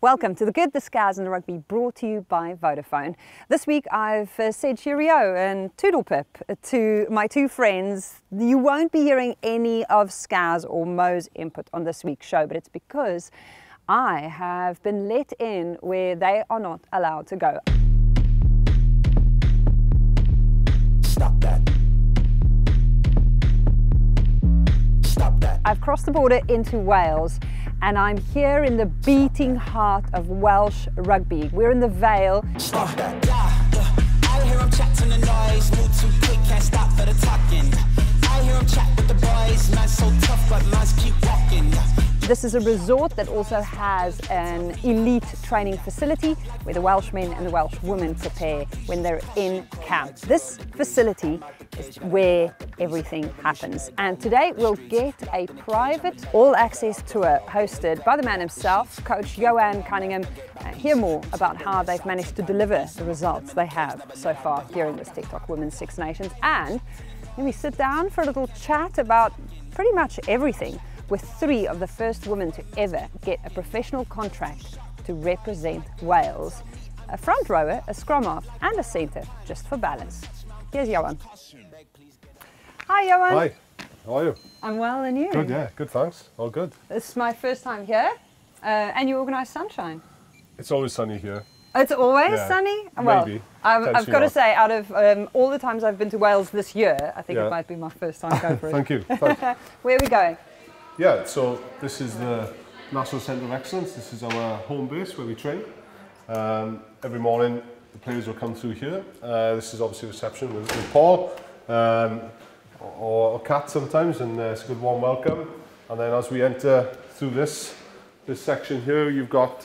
Welcome to the Good, the Scaz and the Rugby brought to you by Vodafone. This week I've uh, said cheerio and toodle pip to my two friends. You won't be hearing any of Scaz or Mo's input on this week's show, but it's because I have been let in where they are not allowed to go. Stop that. Stop that. I've crossed the border into Wales and I'm here in the beating heart of Welsh rugby. We're in the Vale. Stop This is a resort that also has an elite training facility where the Welshmen and the Welsh women prepare when they're in camp. This facility is where everything happens. And today we'll get a private all access tour hosted by the man himself, Coach Ioan Cunningham. Uh, hear more about how they've managed to deliver the results they have so far in this TikTok Women's Six Nations. And then we sit down for a little chat about pretty much everything with three of the first women to ever get a professional contract to represent Wales. A front rower, a scrum half, and a centre, just for balance. Here's Ioan. Hi, Ioan. Hi, how are you? I'm well, and you? Good, yeah, good, thanks. All good. This is my first time here, uh, and you organise sunshine. It's always sunny here. It's always Yeah, sunny. Well, maybe. I've, I've got to not. say, out of um, all the times I've been to Wales this year, I think it might be my first time going for it. Thank you. Where are we going? Yeah, so this is the National Centre of Excellence. This is our home base where we train. Um, every morning, the players will come through here. Uh, this is obviously reception with, with Paul um, or, or Kat sometimes, and uh, it's a good warm welcome. And then as we enter through this this section here, you've got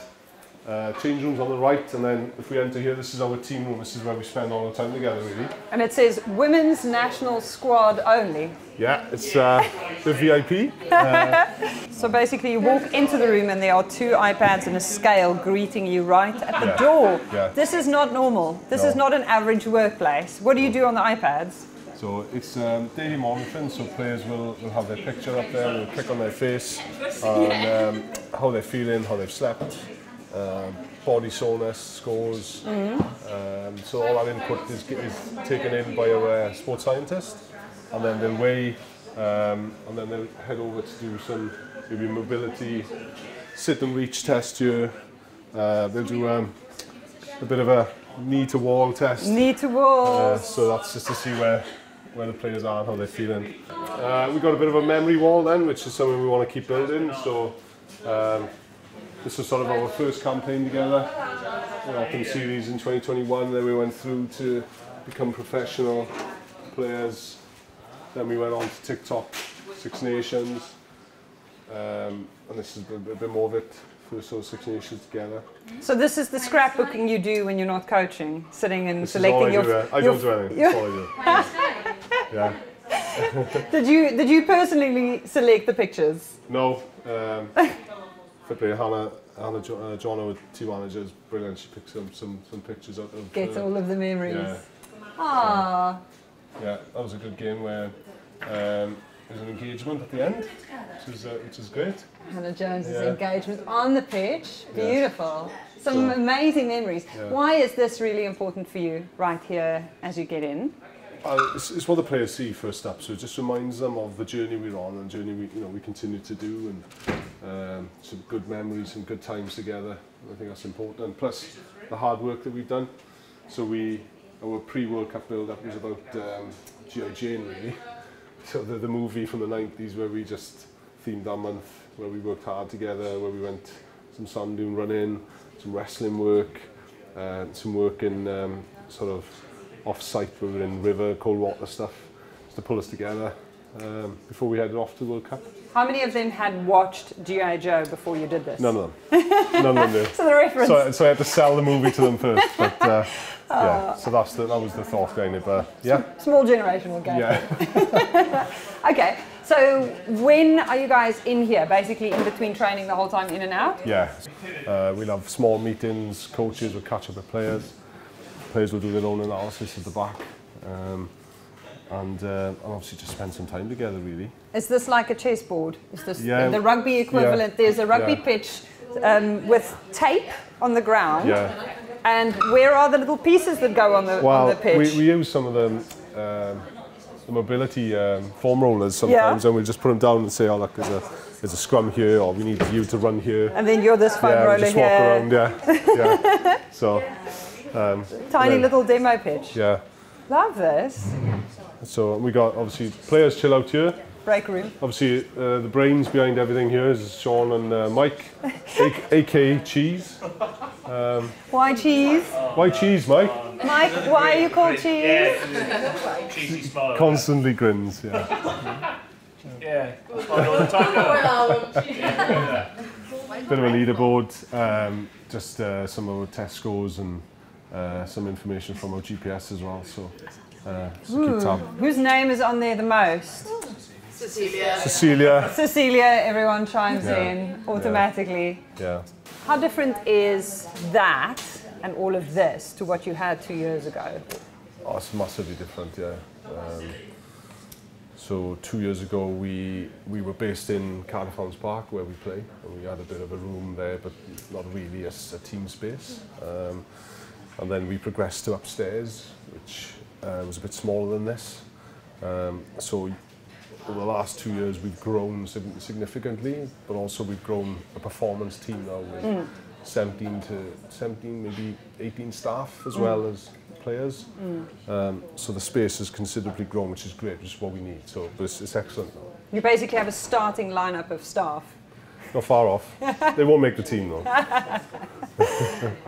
uh, change rooms on the right, and then if we enter here, this is our team room. This is where we spend all the time together, really. And it says Women's National Squad only. Yeah, it's uh, the VIP. So basically, you walk into the room and there are two iPads and a scale greeting you right at the Yeah. door. Yeah. This is not normal. This is not an average workplace. What do you do on the iPads? So it's um, daily monitoring, so players will, will have their picture up there, they'll click on their face, and um, how they're feeling, how they've slept, um, body soreness, scores. Um, so all that input is, is taken in by our uh, sports scientist, and then they'll weigh, um, and then they'll head over to do some maybe mobility, sit and reach test here. Uh, they'll do um, a bit of a knee to wall test. Knee to Uh, so that's just to see where where the players are and how they're feeling. Uh, we got a bit of a memory wall then, which is something we want to keep building. So um, this was sort of our first campaign together. We opened series in 2021. Then we went through to become professional players. Then we went on to TikTok, Six Nations, um, and this is a bit, a bit more of it. First sort of Six Nations together. So this is the scrapbooking you do when you're not coaching, sitting and This is all I selecting do. your. uh, I your- don't do anything. your- I do. Yeah. Did you did you personally select the pictures? No. Um, Hannah, Hannah jo- uh, John, our team manager, is brilliant. She picks some, some, some pictures out of. Get uh, all of the memories. Yeah, Ah, yeah, that was a good game where um, there's an engagement at the end, which is, uh, which is great. Hannah Jones's Yeah. engagement on the pitch. Yes. Beautiful. Some So- amazing memories. Yeah. Why is this really important for you right here as you get in? Uh, it's, it's what the players see first up, so it just reminds them of the journey we're on and journey we, you know, we continue to do, and um, some good memories, some good times together. I think that's important. And plus the hard work that we've done. So we, our pre-World Cup build-up was about um, G.I. Jane really. So the, the movie from the 90s where we just themed our month, where we worked hard together, where we went some sand dune running, some wrestling work, uh, some work in um, sort of off-site, we were in river, cold water stuff, just to pull us together. Um, before we headed off to the World Cup. How many of them had watched G.I. Joe before you did this? None of them. None of them did. So the reference. So, so I had to sell the movie to them first. But uh, yeah, so that's the, that was the thought behind it. But yeah, Small generational gap. yeah. Okay, so when are you guys in here? Basically in between training the whole time, in and out? Yeah, uh, we'll have small meetings, coaches will catch up with players, players will do their own analysis at the back, um, and, uh, and obviously just spend some time together really. Is this like a chessboard? Is this Yeah. the rugby equivalent? There's a rugby Yeah. pitch, um, with tape on the ground. Yeah. And where are the little pieces that go on the, on the pitch? we, we use some of the, um, the mobility um, foam rollers sometimes, Yeah. and we just put them down and say, "Oh, look, there's a there's a scrum here, or we need you to run here." and then you're this foam yeah, we roller just here. walk around. Yeah, yeah. So, Tiny then- little demo pitch. yeah. Love this. So we got obviously players chill out here. Break room. Obviously, uh, the brains behind everything here is Sean and uh, Mike, A- aka Cheese. Why cheese? Why Cheese, Mike? Mike, why are you called cheese? Yeah, cheesy smile. Constantly grins. Yeah. yeah, that's what I do all the time now. Bit of a leaderboard. Um, just uh, some of our test scores and uh, some information from our GPS as well. So, uh, so keep tab. Whose name is on there the most? Sisilia. Sisilia, Sisilia, everyone chimes Yeah. in automatically. Yeah. How different is that and all of this to what you had two years ago? Oh, it's massively different, yeah. Um, so two years ago, we we were based in Cardiff Arms Park where we play, and we had a bit of a room there, but not really a, s- a team space. Um, and then we progressed to upstairs, which uh, was a bit smaller than this. Um, so over the last two years, we've grown significantly, but also we've grown a performance team now with 17 to 17, maybe 18 staff as well as players. Um, so the space has considerably grown, which is great, which is what we need. So, but it's, it's excellent. You basically have a starting lineup of staff. Not far off. they won't make the team though.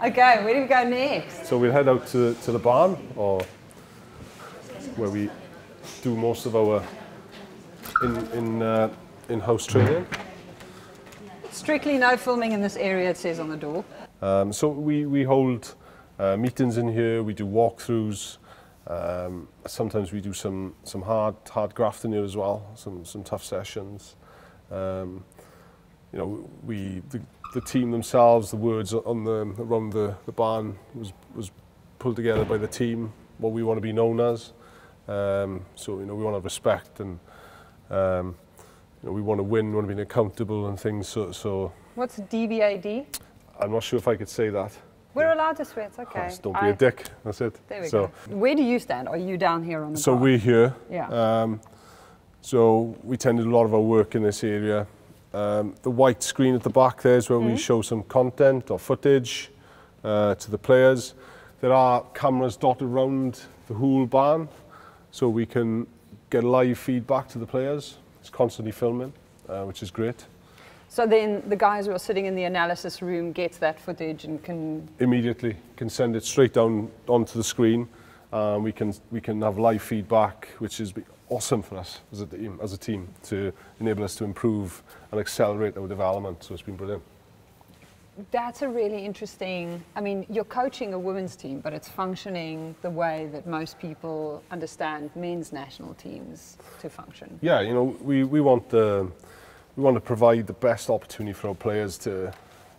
Okay, where do we go next? So we'll head out to, to the barn, or where we do most of our in in uh, in-house training. Strictly no filming in this area, it says on the door. Um, so we, we hold uh, meetings in here, we do walkthroughs, um, sometimes we do some, some hard, hard grafting here as well, some, some tough sessions. Um, you know, we, the, the team themselves, the words on the, around the, the barn was, was pulled together by the team, what we want to be known as. Um, so, you know, we want to have respect and um, you know, we want to win, we want to be accountable and things. So, so What's DBAD? I'm not sure if I could say that. We're allowed to swear, it's okay. Just don't be I- a dick. That's it. There we so, go. Where do you stand? Are you down here on the so bar? we're here. Yeah. Um, so we tend to do a lot of our work in this area. Um, the white screen at the back there is where Mm-hmm. we show some content or footage uh, to the players. There are cameras dotted around the whole barn, so we can get live feedback to the players. It's constantly filming, uh, which is great. So then the guys who are sitting in the analysis room get that footage and can immediately can send it straight down onto the screen and we can we can have live feedback which is awesome for us as a team as a team to enable us to improve and accelerate our development so it's been brilliant That's a really interesting. I mean, you're coaching a women's team, but it's functioning the way that most people understand men's national teams to function. yeah you know we we want the we want to provide the best opportunity for our players to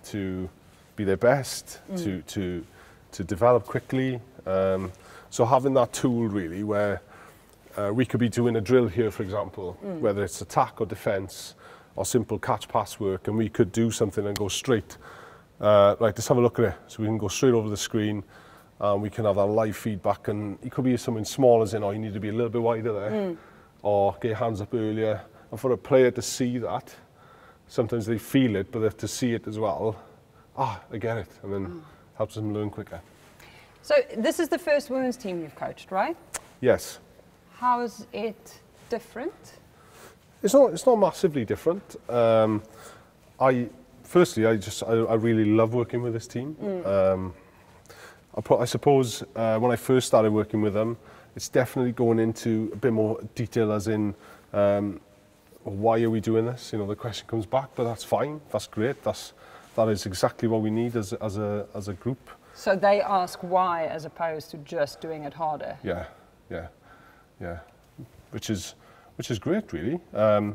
to be their best to to to develop quickly um, so having that tool really where uh, we could be doing a drill here, for example, whether it's attack or defence or simple catch pass work, and we could do something and go straight. Uh, right, let's have a look at it. So we can go straight over the screen, and we can have that live feedback. And it could be something small, as in, oh, you need to be a little bit wider there, or get your hands up earlier. And for a player to see that, sometimes they feel it, but they have to see it as well. Ah, I get it, and then helps them learn quicker. So this is the first women's team you've coached, right? Yes. How is it different? It's not. It's not massively different. Um, I firstly, I just I, I really love working with this team. Um, I, I suppose uh, when I first started working with them, it's definitely going into a bit more detail, as in um, why are we doing this? You know, the question comes back, but that's fine. That's great. That's that is exactly what we need as as a as a group. So they ask why as opposed to just doing it harder. Yeah, yeah, yeah. Which is which is great, really. Um,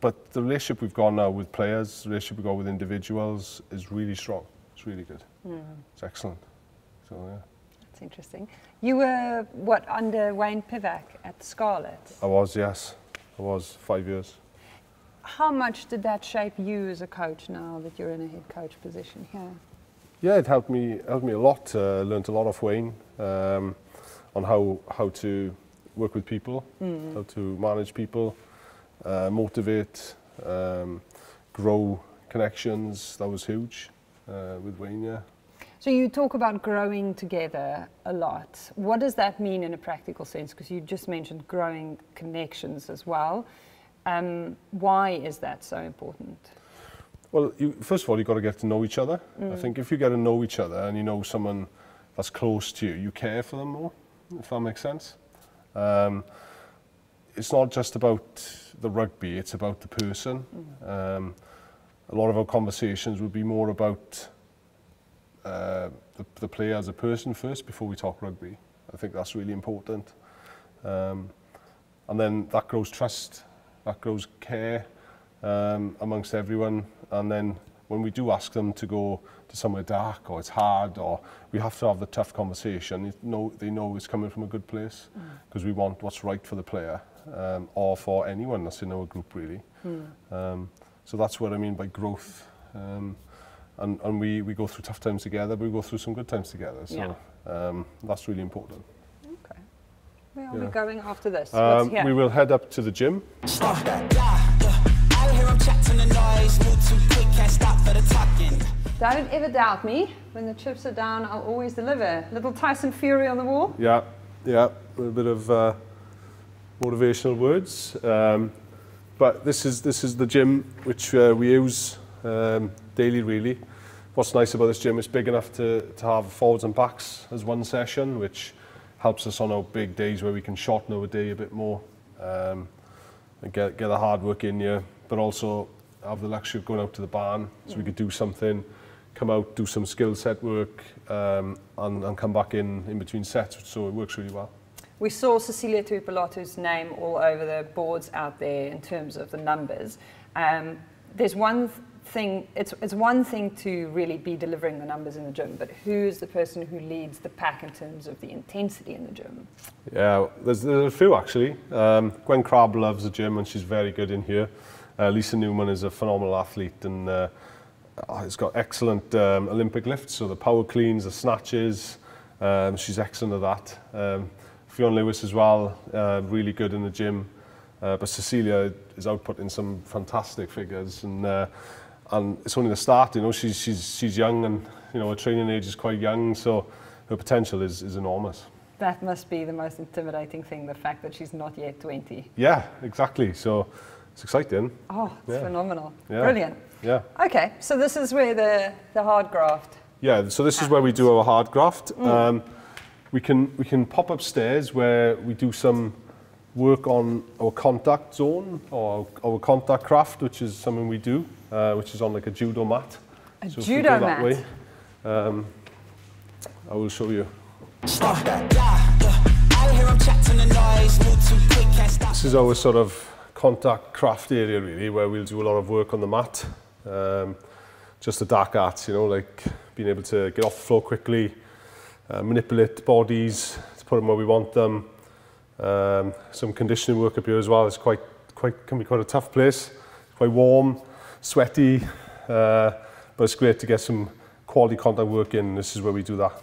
but the relationship we've got now with players, the relationship we've got with individuals is really strong. It's really good. It's excellent. So yeah, That's interesting. You were, what, under Wayne Pivac at Scarlet? I was yes, I was five years. how much did that shape you as a coach now that you're in a head coach position here? Yeah, it helped me helped me a lot. Uh, learned a lot of Wayne um, on how how to work with people, how to manage people, uh, motivate, um, grow connections. That was huge uh, with Wayne. Yeah. So you talk about growing together a lot. What does that mean in a practical sense? Because you just mentioned growing connections as well. Um, why is that so important? Well, you, first of all, you've got to get to know each other. I think if you get to know each other and you know someone that's close to you, you care for them more, if that makes sense. Um, it's not just about the rugby, it's about the person. Um, a lot of our conversations would be more about uh, the, the player as a person first before we talk rugby. I think that's really important. Um, and then that grows trust, that grows care um, amongst everyone. And then when we do ask them to go to somewhere dark or it's hard or we have to have the tough conversation, you know, they know it's coming from a good place because mm. we want what's right for the player um, or for anyone that's in our group really. Mm. Um, so that's what I mean by growth. Um, and, and we, we go through tough times together, but we go through some good times together. So yeah. um, that's really important. Okay. Where are yeah. we going after this? Um, we will head up to the gym. Don't ever doubt me. When the chips are down, I'll always deliver. Little Tyson Fury on the wall. Yeah, yeah, a bit of uh, motivational words. Um, but this is this is the gym which uh, we use um, daily. Really, what's nice about this gym? is big enough to to have forwards and backs as one session, which helps us on our big days where we can shorten our day a bit more um, and get get the hard work in here, but also have the luxury of going out to the barn so we could do something. Come out, do some skill set work, um, and, and come back in in between sets. So it works really well. We saw Sisilia Tuipulotu's name all over the boards out there in terms of the numbers. Um, there's one th- thing, it's, it's one thing to really be delivering the numbers in the gym, but who's the person who leads the pack in terms of the intensity in the gym? Yeah, there's, there's a few actually. Um, Gwen Crabb loves the gym and she's very good in here. Uh, Lisa Newman is a phenomenal athlete and uh, oh, has got excellent um, Olympic lifts, so the power cleans, the snatches, um, she's excellent at that. Um, Fionn Lewis as well, uh, really good in the gym. Uh, but Cecilia is outputting some fantastic figures and uh, and it's only the start, you know, she's, she's, she's young and, you know, her training age is quite young, so her potential is, is enormous. That must be the most intimidating thing, the fact that she's not yet 20. Yeah, exactly. So it's exciting. Oh, it's Yeah. phenomenal. Yeah. Brilliant. Yeah. Okay, so this is where the, the hard graft. Yeah, so this is where we do our hard graft. Um, we can we can pop upstairs where we do some work on our contact zone or our contact craft, which is something we do, uh, which is on like a judo mat. A So if we judo go that mat? way, um, I will show you. Yeah, yeah. I hear 'em chatting the noise, move too quick, can't stop. This is our sort of contact craft area really where we'll do a lot of work on the mat. Um, just the dark arts, you know, like being able to get off the floor quickly, uh, manipulate bodies to put them where we want them. Um, some conditioning work up here as well. It's quite, quite, can be quite a tough place. Quite warm, sweaty, uh, but it's great to get some quality contact work in. This is where we do that.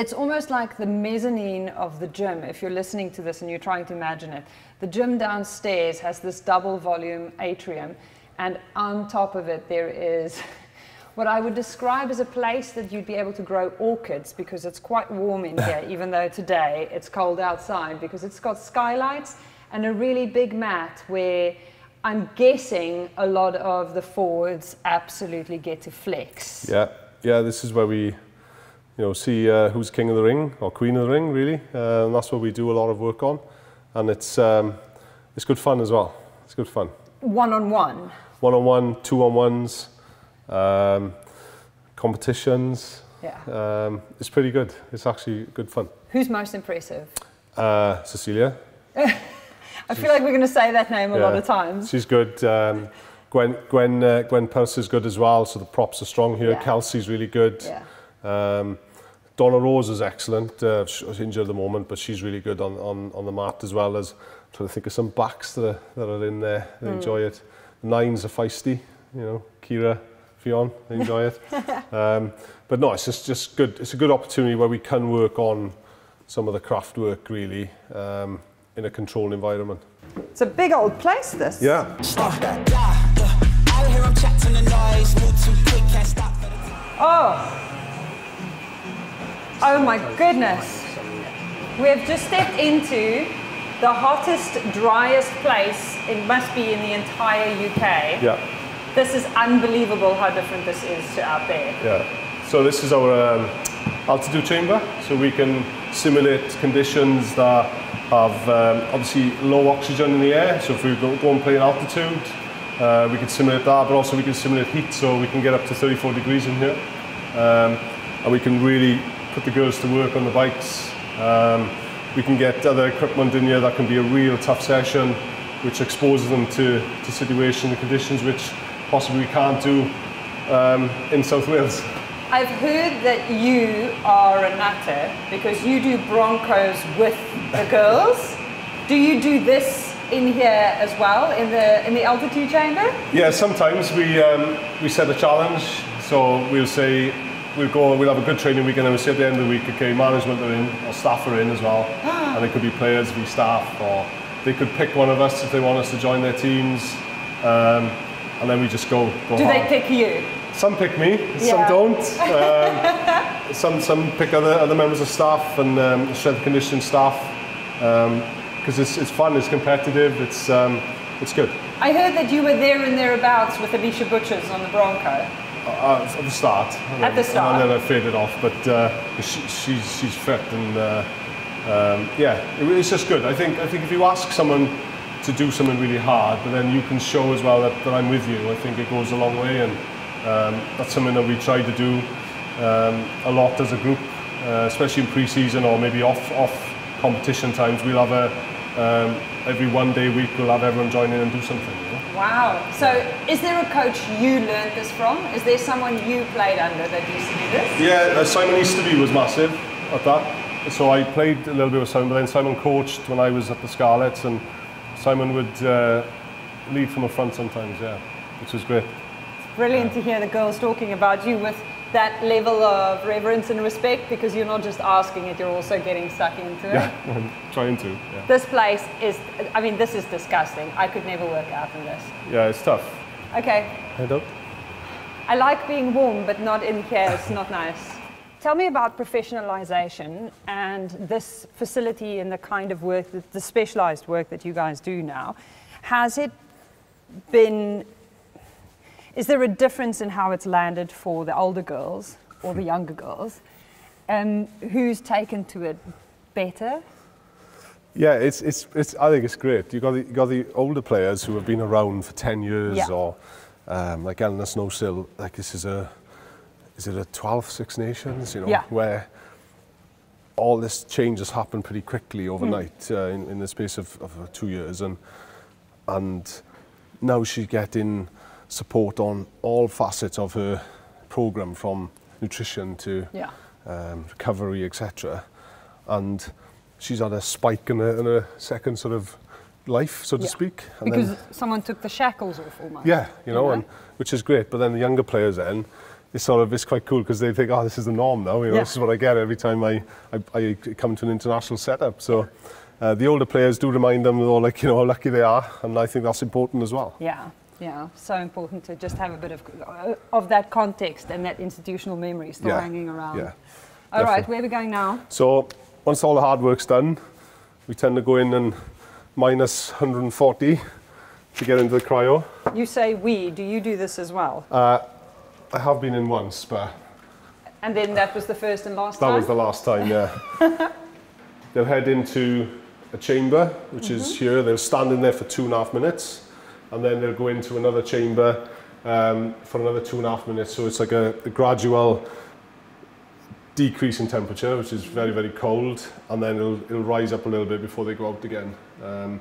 It's almost like the mezzanine of the gym, if you're listening to this and you're trying to imagine it. The gym downstairs has this double volume atrium, and on top of it, there is what I would describe as a place that you'd be able to grow orchids because it's quite warm in here, even though today it's cold outside, because it's got skylights and a really big mat where I'm guessing a lot of the forwards absolutely get to flex. Yeah, yeah. This is where we, you know, see uh, who's king of the ring or queen of the ring, really. Uh, and that's what we do a lot of work on, and it's um, it's good fun as well. It's good fun. One on one. On one, two on ones, um, competitions. Yeah. Um, it's pretty good. It's actually good fun. Who's most impressive? Uh, Sisilia, I feel like we're going to say that name a lot of times. she's good. Um, Gwen Gwen uh, Gwen Pyrs is good as well. So the props are strong here. Yeah. Kelsey's really good. Yeah. Um, Donna Rose is excellent. Uh, she's injured at the moment, but she's really good on, on, on the mat as well as trying to think of some backs that are, that are in there They mm. enjoy it. The nines are feisty, you know, Kira, Fionn, they enjoy it. um, but no, it's just, just good. It's a good opportunity where we can work on some of the craft work really um, in a controlled environment. It's a big old place, this. Yeah. Oh. Oh my goodness. We have just stepped into the hottest, driest place it must be in the entire UK. Yeah. This is unbelievable how different this is to out there. Yeah. So this is our um, altitude chamber, so we can simulate conditions that have um, obviously low oxygen in the air. So if we go, go and play in altitude, uh, we can simulate that, but also we can simulate heat, so we can get up to 34 degrees in here, um, and we can really put the girls to work on the bikes. Um, we can get other equipment in here that can be a real tough session, which exposes them to, to situations and conditions which possibly we can't do um, in South Wales. I've heard that you are a nutter because you do Broncos with the girls. Do you do this in here as well in the in the altitude chamber? Yeah, sometimes we um, we set a challenge. So we'll say we'll go, we'll have a good training weekend, and we'll say at the end of the week, okay, management are in, or staff are in as well, and it could be players, be staff, or they could pick one of us if they want us to join their teams, um, and then we just go. go Do they pick you? Some pick me, some don't. Um, some some pick other other members of staff and um, strength conditioning staff because it's it's fun, it's competitive, it's um, it's good. I heard that you were there and thereabouts with Alisha Butchers on the Bronco. Uh, at the start. and At the start. And then I faded off, but uh, she, she's she's fit and uh, um, yeah, it, it's just good. I think I think if you ask someone to do something really hard, but then you can show as well that, that I'm with you. I think it goes a long way, and um, that's something that we try to do um, a lot as a group, uh, especially in pre-season or maybe off off competition times. We'll have a um, every one day a week. We'll have everyone join in and do something. Wow. So, is there a coach you learned this from? Is there someone you played under that used to do this? Yeah, uh, Simon Easterby was massive at that. So I played a little bit with Simon, but then Simon coached when I was at the Scarlets, and Simon would uh, lead from the front sometimes, yeah, which was great. It's Brilliant to hear the girls talking about you with that level of reverence and respect because you're not just asking it, you're also getting stuck into it. Yeah, I'm trying to. Yeah, This place is, I mean, this is disgusting. I could never work out in this. yeah it's tough. Okay, Head up. I like being warm, but not in here. It's not nice. Tell me about professionalization and this facility and the kind of work, the specialized work that you guys do now. Has it been, is there a difference in how it's landed for the older girls or the younger girls? And who's taken to it better? Yeah, it's, it's, it's, I think it's great. You've got, the, you got the older players who have been around for 10 years Yeah. or um, like Elinor Snowsill, like this is a, is it a 12 Six Nations, you know, Yeah. where all this change has happened pretty quickly Hmm. overnight uh, in, in the space of, of two years. And, and now she's getting support on all facets of her program from nutrition to Yeah. um, recovery, etc. And she's had a spike in a, in a second sort of life, so to speak. And Because then, someone took the shackles off almost. yeah, you know, know? and which is great. But then the younger players then, it's sort of it's quite cool because they think, oh, this is the norm now. You know, Yeah. this is what I get every time I, I, I come to an international setup. So. Uh, the older players do remind them, though, like you know, how lucky they are, and I think that's important as well. Yeah, yeah. So important to just have a bit of uh, of that context and that institutional memory still Yeah, hanging around. yeah, All right, where are we going now? So once all the hard work's done, we tend to go in and minus 140 to get into the cryo. You say we. Do you do this as well? Uh, I have been in once, but and then that was the first and last that time. That was the last time, yeah. They'll head into a chamber, which is here. They'll stand in there for two and a half minutes, and then they'll go into another chamber um, for another two and a half minutes. So it's like a, a gradual decrease in temperature, which is very, very cold, and then it'll, it'll rise up a little bit before they go out again. Um,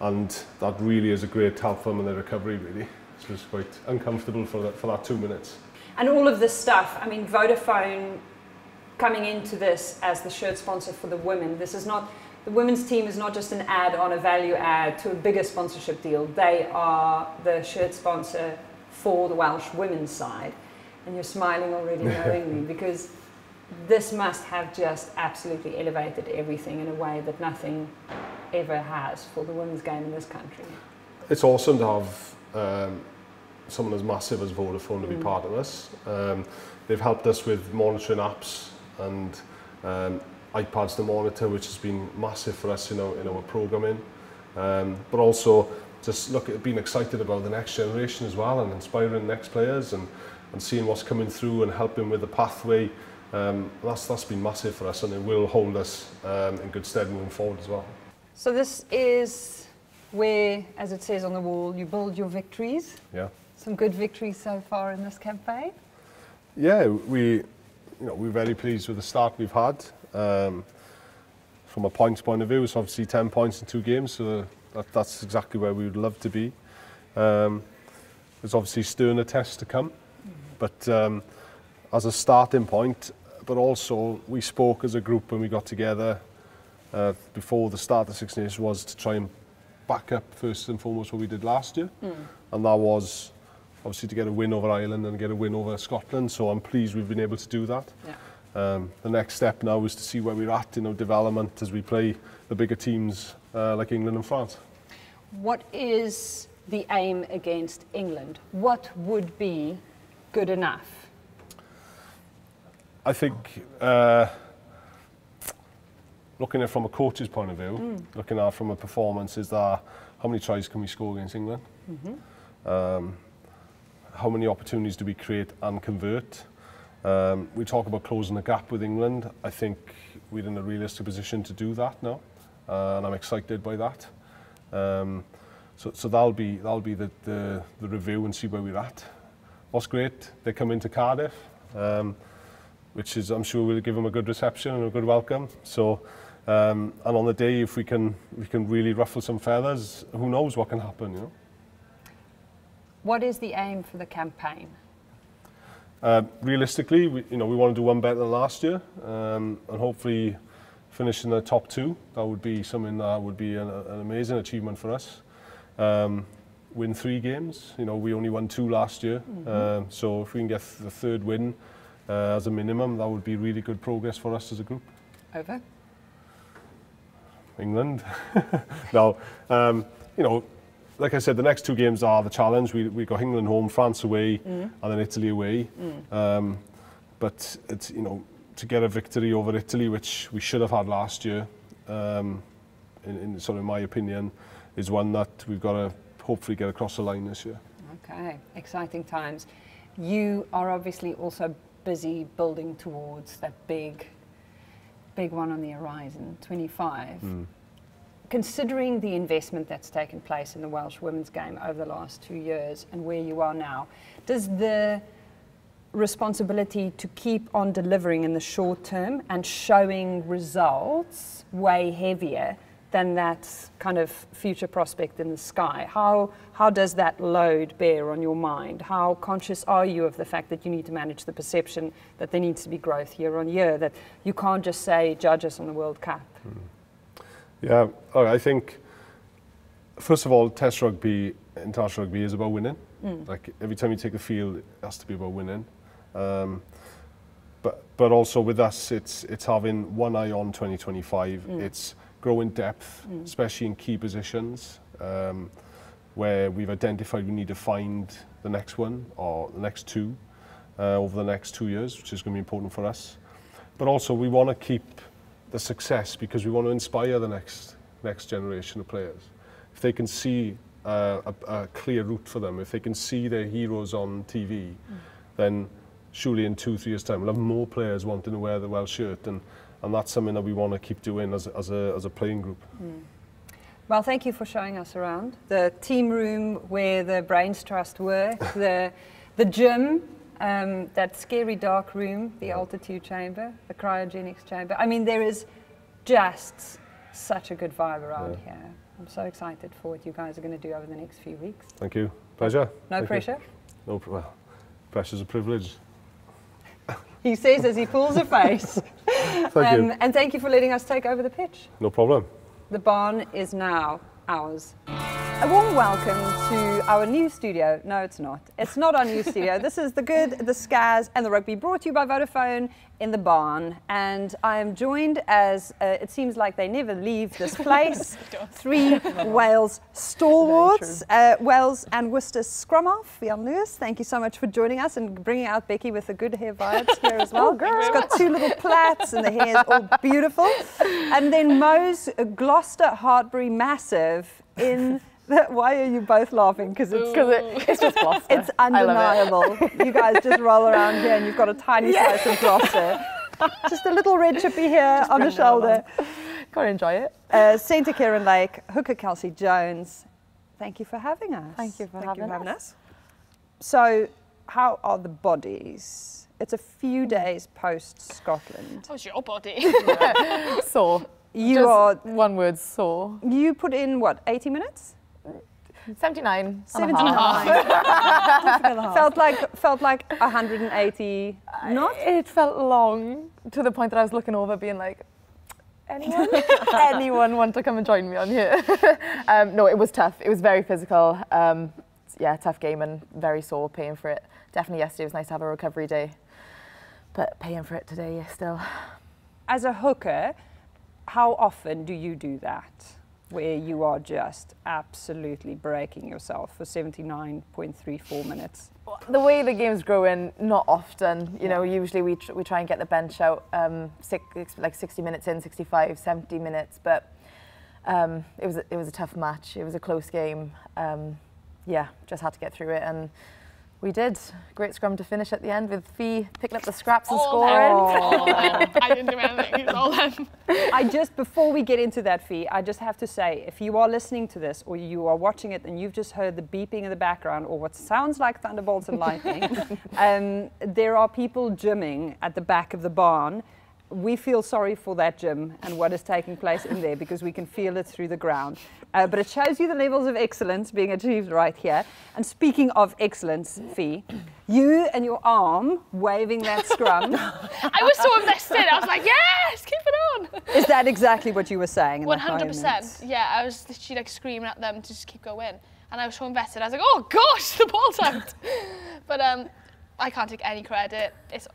and that really is a great help for them in their recovery, really. So it's quite uncomfortable for that, for that two minutes. And all of this stuff, I mean, Vodafone coming into this as the shirt sponsor for the women, this is not the women's team is not just an add on, a value add to a bigger sponsorship deal. They are the shirt sponsor for the Welsh women's side. And you're smiling already knowing me because this must have just absolutely elevated everything in a way that nothing ever has for the women's game in this country. It's awesome to have um, someone as massive as Vodafone to be Mm. part of this. Um, they've helped us with monitoring apps and um, iPads to monitor, which has been massive for us in our, in our programming. Um, but also just look at being excited about the next generation as well and inspiring next players and, and seeing what's coming through and helping with the pathway. Um, that's, that's been massive for us and it will hold us um, in good stead moving forward as well. So, this is where, as it says on the wall, you build your victories. Yeah. Some good victories so far in this campaign. Yeah, we, you know, we're very pleased with the start we've had. Um, from a points point of view, it's obviously 10 points in two games, so that, that's exactly where we would love to be. Um, there's obviously sterner tests to come, but um, as a starting point, but also we spoke as a group when we got together uh, before the start of Six Nations was to try and back up first and foremost what we did last year, and that was obviously to get a win over Ireland and get a win over Scotland. So I'm pleased we've been able to do that. Yeah. Um, the next step now is to see where we're at in our development as we play the bigger teams uh, like England and France. What is the aim against England? What would be good enough? I think uh, looking at it from a coach's point of view, looking at it from a performance, is that how many tries can we score against England? Um, how many opportunities do we create and convert? Um, we talk about closing the gap with England. I think we're in a realistic position to do that now, uh, and I'm excited by that. Um, so, so that'll be that'll be the, the, the review and see where we're at. What's great, they come into Cardiff, um, which is I'm sure will give them a good reception and a good welcome. So, um, and on the day if we can we can really ruffle some feathers, who knows what can happen, you know. What is the aim for the campaign? Uh, realistically, we, you know, we want to do one better than last year, um, and hopefully finish in the top two. That would be something that would be an, an amazing achievement for us. Um, win three games. You know, we only won two last year, um, so if we can get the third win uh, as a minimum, that would be really good progress for us as a group. Over. England. now, um, you know, like I said, the next two games are the challenge. We we got England home, France away, and then Italy away. Um, but it's you know to get a victory over Italy, which we should have had last year, um, in, in sort of my opinion, is one that we've got to hopefully get across the line this year. Okay, exciting times. You are obviously also busy building towards that big, big one on the horizon, 25. Considering the investment that's taken place in the Welsh women's game over the last two years and where you are now, does the responsibility to keep on delivering in the short term and showing results weigh heavier than that kind of future prospect in the sky? How, how does that load bear on your mind? How conscious are you of the fact that you need to manage the perception that there needs to be growth year on year, that you can't just say, judge us on the World Cup? Hmm. Yeah, I think first of all, Test rugby, international rugby is about winning. Like every time you take the field, it has to be about winning. Um, but but also with us, it's it's having one eye on 2025. It's growing depth, especially in key positions um, where we've identified we need to find the next one or the next two uh, over the next two years, which is going to be important for us. But also we want to keep the success because we want to inspire the next next generation of players. If they can see uh, a, a clear route for them, if they can see their heroes on TV, then surely in two, three years' time we'll have more players wanting to wear the Welsh shirt, and, and that's something that we want to keep doing as, as, a, as a playing group. Well, thank you for showing us around the team room where the Brains Trust work, the, the gym, um, that scary dark room, the altitude chamber, the cryogenics chamber. I mean, there is just such a good vibe around here. I'm so excited for what you guys are going to do over the next few weeks. Thank you. Pleasure. No Thank you. pressure. No, pr- well, pressure's a privilege. He says as he pulls a face. Thank Um, you. and thank you for letting us take over the pitch. No problem. The barn is now ours. A warm welcome to our new studio. No, it's not. It's not our new studio. This is the good, the Scaz, and the rugby brought to you by Vodafone in the barn. And I am joined as uh, it seems like they never leave this place. Three Wales stalwarts, uh, Wales and Worcester scrum off. Ffion Lewis, thank you so much for joining us and bringing out Becky with the good hair vibes here as well. She's got two little plaits and the hair is all beautiful. And then Mo's Gloucester Hartpury Massive in. The, why are you both laughing? Because it's Because it, it's just Gloucester. it's I love it. undeniable. you guys just roll around here and you've got a tiny slice of Gloucester. Just a little red chippy here on the shoulder. Gotta enjoy it. Uh, Centre Kerin Lake, hooker Kelsey Jones. Thank you for having us. Thank you for Thank you having for having us. us. So, how are the bodies? It's a few days post Scotland. How's your body? Sore. You Just are. one word sore. You put in what? 80 minutes? 79. and a 79. half. felt like felt like 180. Not. It felt long to the point that I was looking over, being like, anyone, anyone want to come and join me on here? um, no, it was tough. It was very physical. Um, yeah, tough game and very sore, paying for it. Definitely yesterday was nice to have a recovery day, but paying for it today still. As a hooker, how often do you do that? Where you are just absolutely breaking yourself for 79.34 minutes. The way the game's growing, not often. You know, usually we, tr- we try and get the bench out um, six, like 60 minutes in, 65, 70 minutes. But um, it was it was a tough match. It was a close game. Um, yeah, just had to get through it, and we did. Great scrum to finish at the end with Fee picking up the scraps and All scoring. them. All them. I didn't do anything. It was all them. I just, before we get into that fee, I just have to say, if you are listening to this or you are watching it and you've just heard the beeping in the background or what sounds like thunderbolts and lightning, um, there are people gymming at the back of the barn. We feel sorry for that gym and what is taking place in there because we can feel it through the ground. Uh, but it shows you the levels of excellence being achieved right here. And speaking of excellence, Fee, you and your arm waving that scrum, I was so invested. I was like, yes, keep it on. is that exactly what you were saying? in One that hundred moment? percent. Yeah, I was literally like screaming at them to just keep going, and I was so invested. I was like, oh gosh, the ball's out. but um, I can't take any credit. It's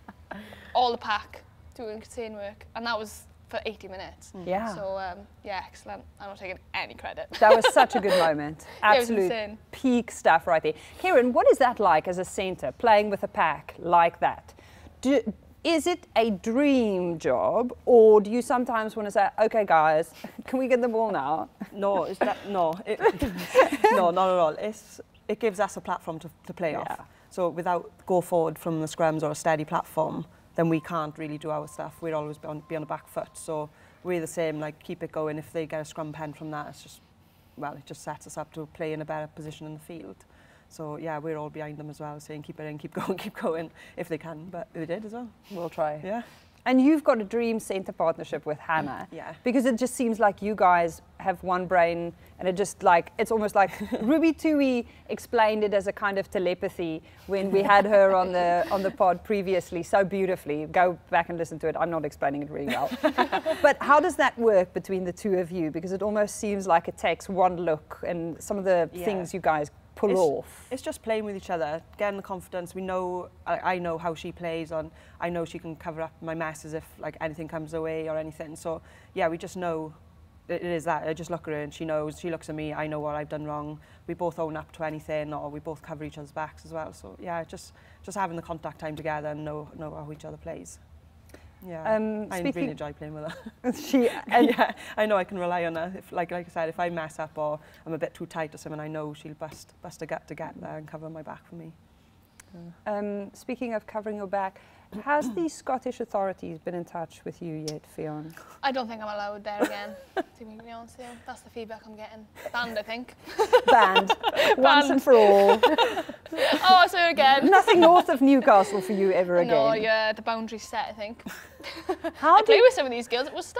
all the pack doing insane work, and that was for 80 minutes. Yeah. So um, yeah, excellent. I'm not taking any credit. That was such a good moment. Yeah, it was Absolute peak stuff right there. Kerin, what is that like as a centre, playing with a pack like that? Do, is it a dream job, or do you sometimes want to say, okay, guys, can we get the ball now? No, it's that, no, it, no, not at all. It's, it gives us a platform to, to play Yeah. off. So without go forward from the scrums or a steady platform, then we can't really do our stuff. We'd always be on, be on the back foot. So we're the same, like keep it going. If they get a scrum pen from that, it's just, well, it just sets us up to play in a better position in the field. So yeah, we're all behind them as well, saying keep it in, keep going, keep going, if they can. But they did as well. We'll try. Yeah. And you've got a dream centre partnership with Hannah. Mm, yeah. Because it just seems like you guys have one brain and it just like, it's almost like Ruby Tui explained it as a kind of telepathy when we had her on the, on the pod previously so beautifully. Go back and listen to it. I'm not explaining it really well. but how does that work between the two of you? Because it almost seems like it takes one look and some of the Yeah. things you guys pull It's- off. It's just playing with each other, getting the confidence. We know, I, I know how she plays on, I know she can cover up my messes if like anything comes away or anything. So yeah, we just know it is that. I just look at her and she knows, she looks at me, I know what I've done wrong. We both own up to anything or we both cover each other's backs as well. So yeah, just just having the contact time together and know, know how each other plays. Yeah, Um, I really enjoy playing with her. she, And yeah, I know I can rely on her. If, like like I said, if I mess up or I'm a bit too tight or something, I know she'll bust bust a gut to get there and cover my back for me. Um, speaking of covering your back, has the Scottish authorities been in touch with you yet, Ffion? I don't think I'm allowed there again. to be honest with you, that's the feedback I'm getting. Banned, I think. Banned, once and for all. Oh, it again. Nothing north of Newcastle for you ever again. No, yeah, the boundary's set. I think. How I play do, with some of these girls at Worcester.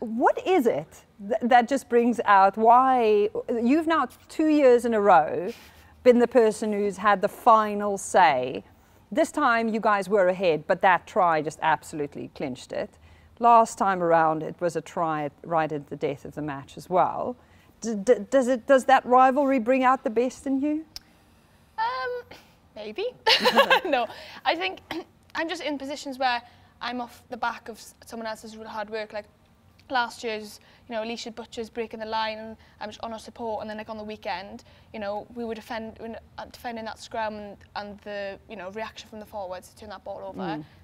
what is it th- that just brings out why you've now two years in a row been the person who's had the final say? This time you guys were ahead, but that try just absolutely clinched it. Last time around, it was a try right at the death of the match as well. D- d- does it? Does that rivalry bring out the best in you? Um, maybe. no, I think I'm just in positions where I'm off the back of someone else's real hard work. Like last year's, you know, Alisha Butchers breaking the line and I'm just on our support, and then like on the weekend, you know, we were defend, uh, defending that scrum and, and the, you know, reaction from the forwards to turn that ball over,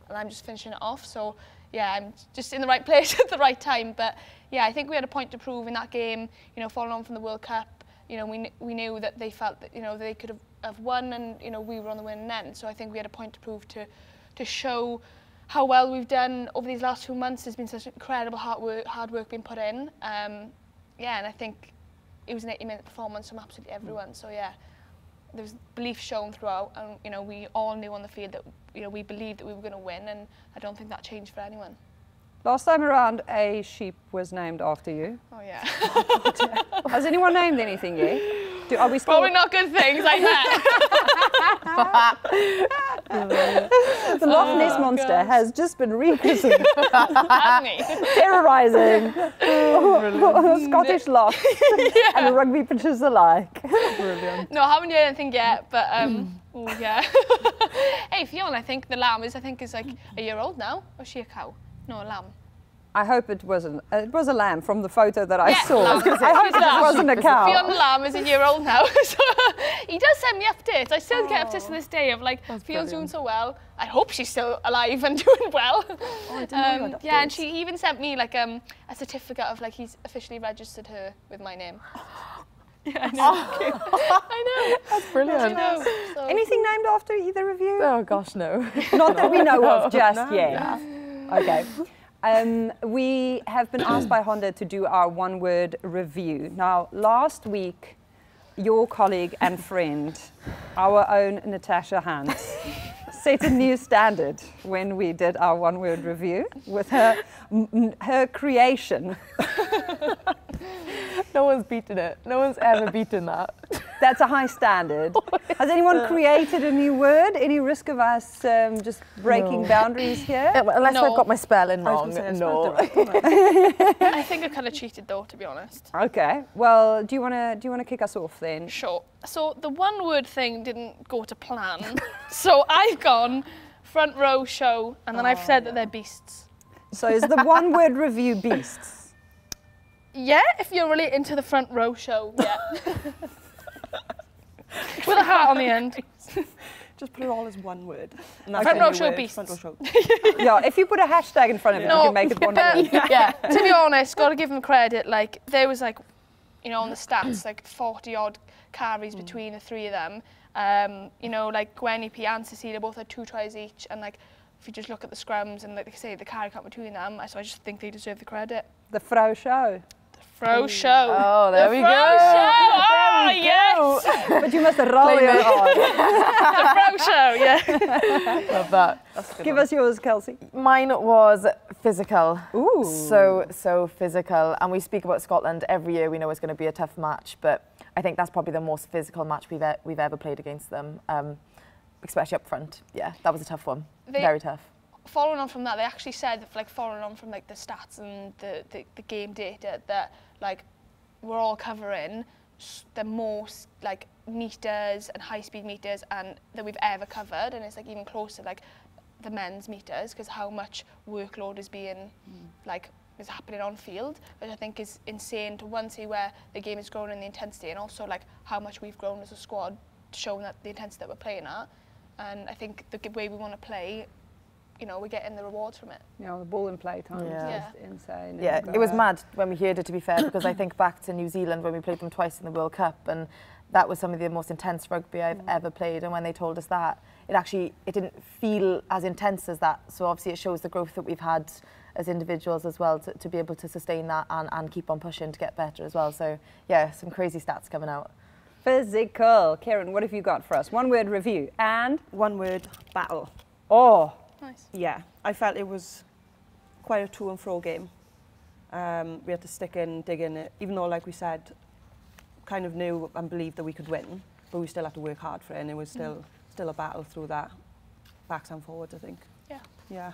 and I'm just finishing it off. So yeah, I'm just in the right place at the right time. But yeah, I think we had a point to prove in that game. You know, following on from the World Cup, you know, we, we knew that they felt that, you know, they could have, have won and, you know, we were on the winning end. So I think we had a point to prove to, to show how well we've done over these last few months. There's been such incredible hard work, hard work being put in. Um, yeah, and I think it was an 80 minute performance from absolutely everyone. So yeah, there was belief shown throughout and, you know, we all knew on the field that, you know, we believed that we were going to win and I don't think that changed for anyone. Last time around, a sheep was named after you. Oh yeah. Has anyone named anything yet? Do, are we still? Probably not good things, I The Loch Ness monster gosh. has just been rechristened, bet. Terrorising Scottish loch and rugby pitches alike. No, I haven't heard anything yet, but um, oh yeah. hey, Fiona, I think the lamb is, I think, is like a year old now. Or is she a cow? No, a lamb. I hope it wasn't. Uh, it was a lamb from the photo that I Yeah, saw. lamb. I hope it lamb. wasn't a cow. Fiona Lamb is a year old now. so he does send me updates. I still get updates to this day of like, Fiona's doing so well. I hope she's still alive and doing well. I didn't know yeah, and she even sent me like um, a certificate of like he's officially registered her with my name. Yeah, I know. I know. That's brilliant. I know. So- Anything named after either of you? Oh gosh, no. Not that we know of just yet. Okay. Um, we have been asked by Honda to do our one word review. Now, last week, your colleague and friend, our own Natasha Hunt, set a new standard when we did our one word review with her, her creation. no one's beaten it. No one's ever beaten that. That's a high standard. Has anyone created a new word? Any risk of us um, just breaking No. boundaries here? Unless No. I've got my spelling I wrong. was say, I no. spelled it right, didn't I? I think I kind of cheated though, to be honest. Okay. Well, do you want to do you want to kick us off then? Sure. So the one word thing didn't go to plan. so I've gone front row show, and then I've said that they're beasts. So is the one word review beasts? Yeah, if you're really into the front row show, yeah. With a hat on the end. Just put it all as one word. And that's Front row show word, beasts. Front row show. yeah, if you put a hashtag in front of it, you No, can make it one but- word. yeah, to be honest, got to give them credit. Like there was like, you know, on the stats, like 40 odd carries between the three of them. Um, you know, like Gwenny P and Sisilia both had two tries each, and like if you just look at the scrums and like they say the carry count between them, so I just think they deserve the credit. The Frau show. Fro show. Oh, there the we Fro go. show. Oh, yes. But you must roll Claim your it. R. the Fro show. Yeah. Love that. Give us yours, Kelsey. Mine was physical. Ooh. So, so physical. And we speak about Scotland every year. We know it's going to be a tough match, but I think that's probably the most physical match we've, e- we've ever played against them, um, especially up front. Yeah, that was a tough one. They- Very tough. Following on from that, they actually said, that, like following on from like the stats and the, the, the game data, that like we're all covering the most like meters and high speed meters and that we've ever covered, and it's like even closer like the men's meters because how much workload is being hmm. like is happening on field, which I think is insane to one see where the game is growing in the intensity and also like how much we've grown as a squad, showing that the intensity that we're playing at. And I think the way we want to play, you know, we're getting the rewards from it. You know, the ball in play time Yeah. is insane. Yeah, it was mad when we heard it, to be fair, because I think back to New Zealand when we played them twice in the World Cup, and that was some of the most intense rugby I've mm. ever played. And when they told us that, it actually it didn't feel as intense as that. So obviously, it shows the growth that we've had as individuals as well to, to be able to sustain that and, and keep on pushing to get better as well. So yeah, some crazy stats coming out. Physical. Kerin, what have you got for us? One word review. And, One word, battle. oh, Nice. Yeah, I felt it was quite a to and fro game. Um, we had to stick in, dig in it, even though, like we said, kind of knew and believed that we could win, but we still had to work hard for it, and it was still still a battle through that backs and forwards. I think. Yeah. Yeah.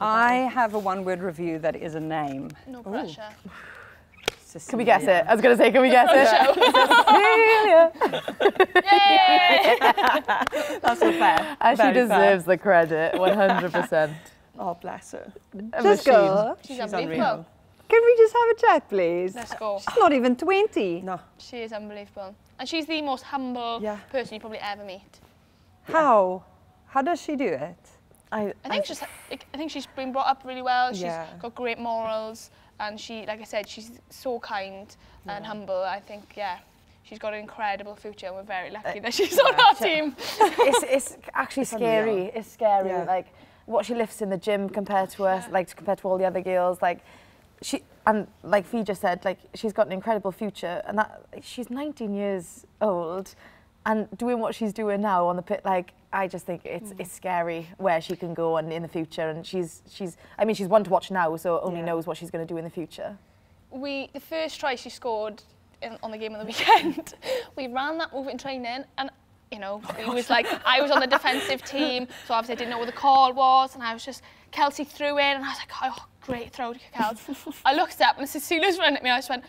I have a one-word review that is a name. No pressure. Can we guess it? I was going to say, can we guess it? Sisilia. Yay! That's so fair. And she Very fair. deserves the credit, 100%. Oh, bless her. A Just machine. go. She's, She's unbelievable. unreal. Can we just have a chat, please? Let's go. She's not even 20. No. She is unbelievable. And she's the most humble Yeah. person you probably ever meet. How? How does she do it? I, I think she's I think she's been brought up really well. She's Yeah. got great morals and she like I said she's so kind and humble. I think yeah. She's got an incredible future and we're very lucky uh, that she's on our team. it's, it's actually scary. It's scary. Yeah. Like what she lifts in the gym compared to us, like to compared to all the other girls. Like she and like Fee just said, like she's got an incredible future, and that she's 19 years old, and doing what she's doing now on the pit. Like I just think it's it's scary where she can go and in the future. And she's she's I mean she's one to watch now, so only Yeah. knows what she's going to do in the future. we the first try she scored in, on the game of the weekend, we ran that move in training and you know, it was like I was on the defensive team, so obviously I didn't know what the call was, and I was just Kelsey threw in, and I was like, oh, great throw to Kelsey. I looked up and Sisilia's running at me. I just went,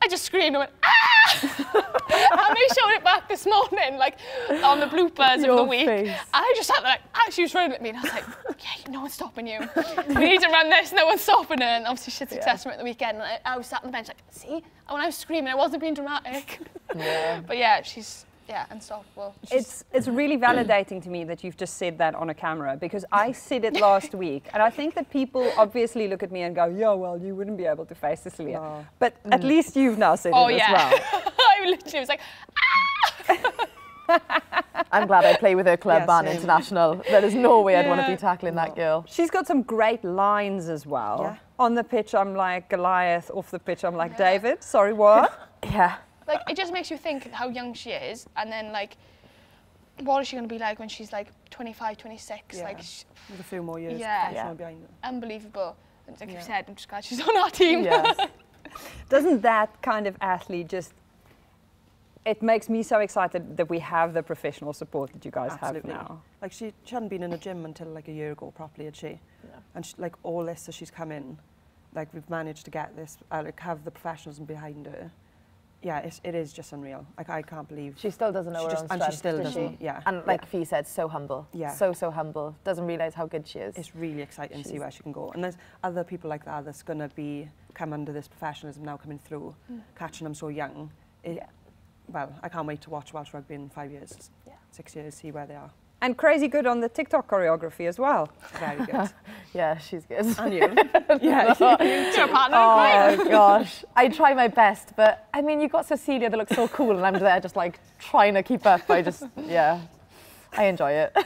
I just screamed and went, ah! and they showed it back this morning, like on the bloopers of the week. face. I just sat there like, ah, she was running at me, and I was like, okay, no one's stopping you. We need to run this, no one's stopping her. And obviously she had success from it at the weekend. And I, I was sat on the bench like, see? And when I was screaming, I wasn't being dramatic. Yeah. but yeah, she's yeah unstoppable. It's it's really validating to me that you've just said that on a camera because I said it last week and I think that people obviously look at me and go, yeah, well, you wouldn't be able to face Sisilia. No. But at mm. least you've now said Oh it yeah. as well. I literally was like, ah! I'm glad I play with her club Yeah, and same. international. There is no way I'd want to be tackling that girl. She's got some great lines as well. Yeah. On the pitch, I'm like Goliath. Off the pitch, I'm like David. Sorry, what? Yeah. Like it just makes you think how young she is, and then like, what is she going to be like when she's like 25, 26? Yeah. Like, With a few more years Yeah. Yeah. behind her. unbelievable. And like you Yeah. said, I'm just glad she's on our team. Yeah. Doesn't that kind of athlete just? It makes me so excited that we have the professional support that you guys Absolutely. have now. Like she, she hadn't been in a gym until like a year ago properly, had she? And she, like all this so she's come in, like we've managed to get this, uh, like have the professionalism behind her. Yeah, it's, it is just unreal. Like I can't believe. She still doesn't know her just- own and she still does doesn't, she? yeah, And like yeah. Fee said, so humble. Yeah. So, so humble. Doesn't realise how good she is. it's really exciting to see where she can go. And there's other people like that that's to be come under this professionalism now coming through, hmm. catching them so young. It, Yeah. Well, I can't wait to watch Welsh rugby in five years, Yeah. six years, see where they are. And crazy good on the TikTok choreography as well. Very good. yeah, she's good. and you? yeah. Your partner, oh, great. Oh gosh, I try my best, but I mean, you've got Sisilia that looks so cool, and I'm there just like trying to keep up. I just, yeah, I enjoy it.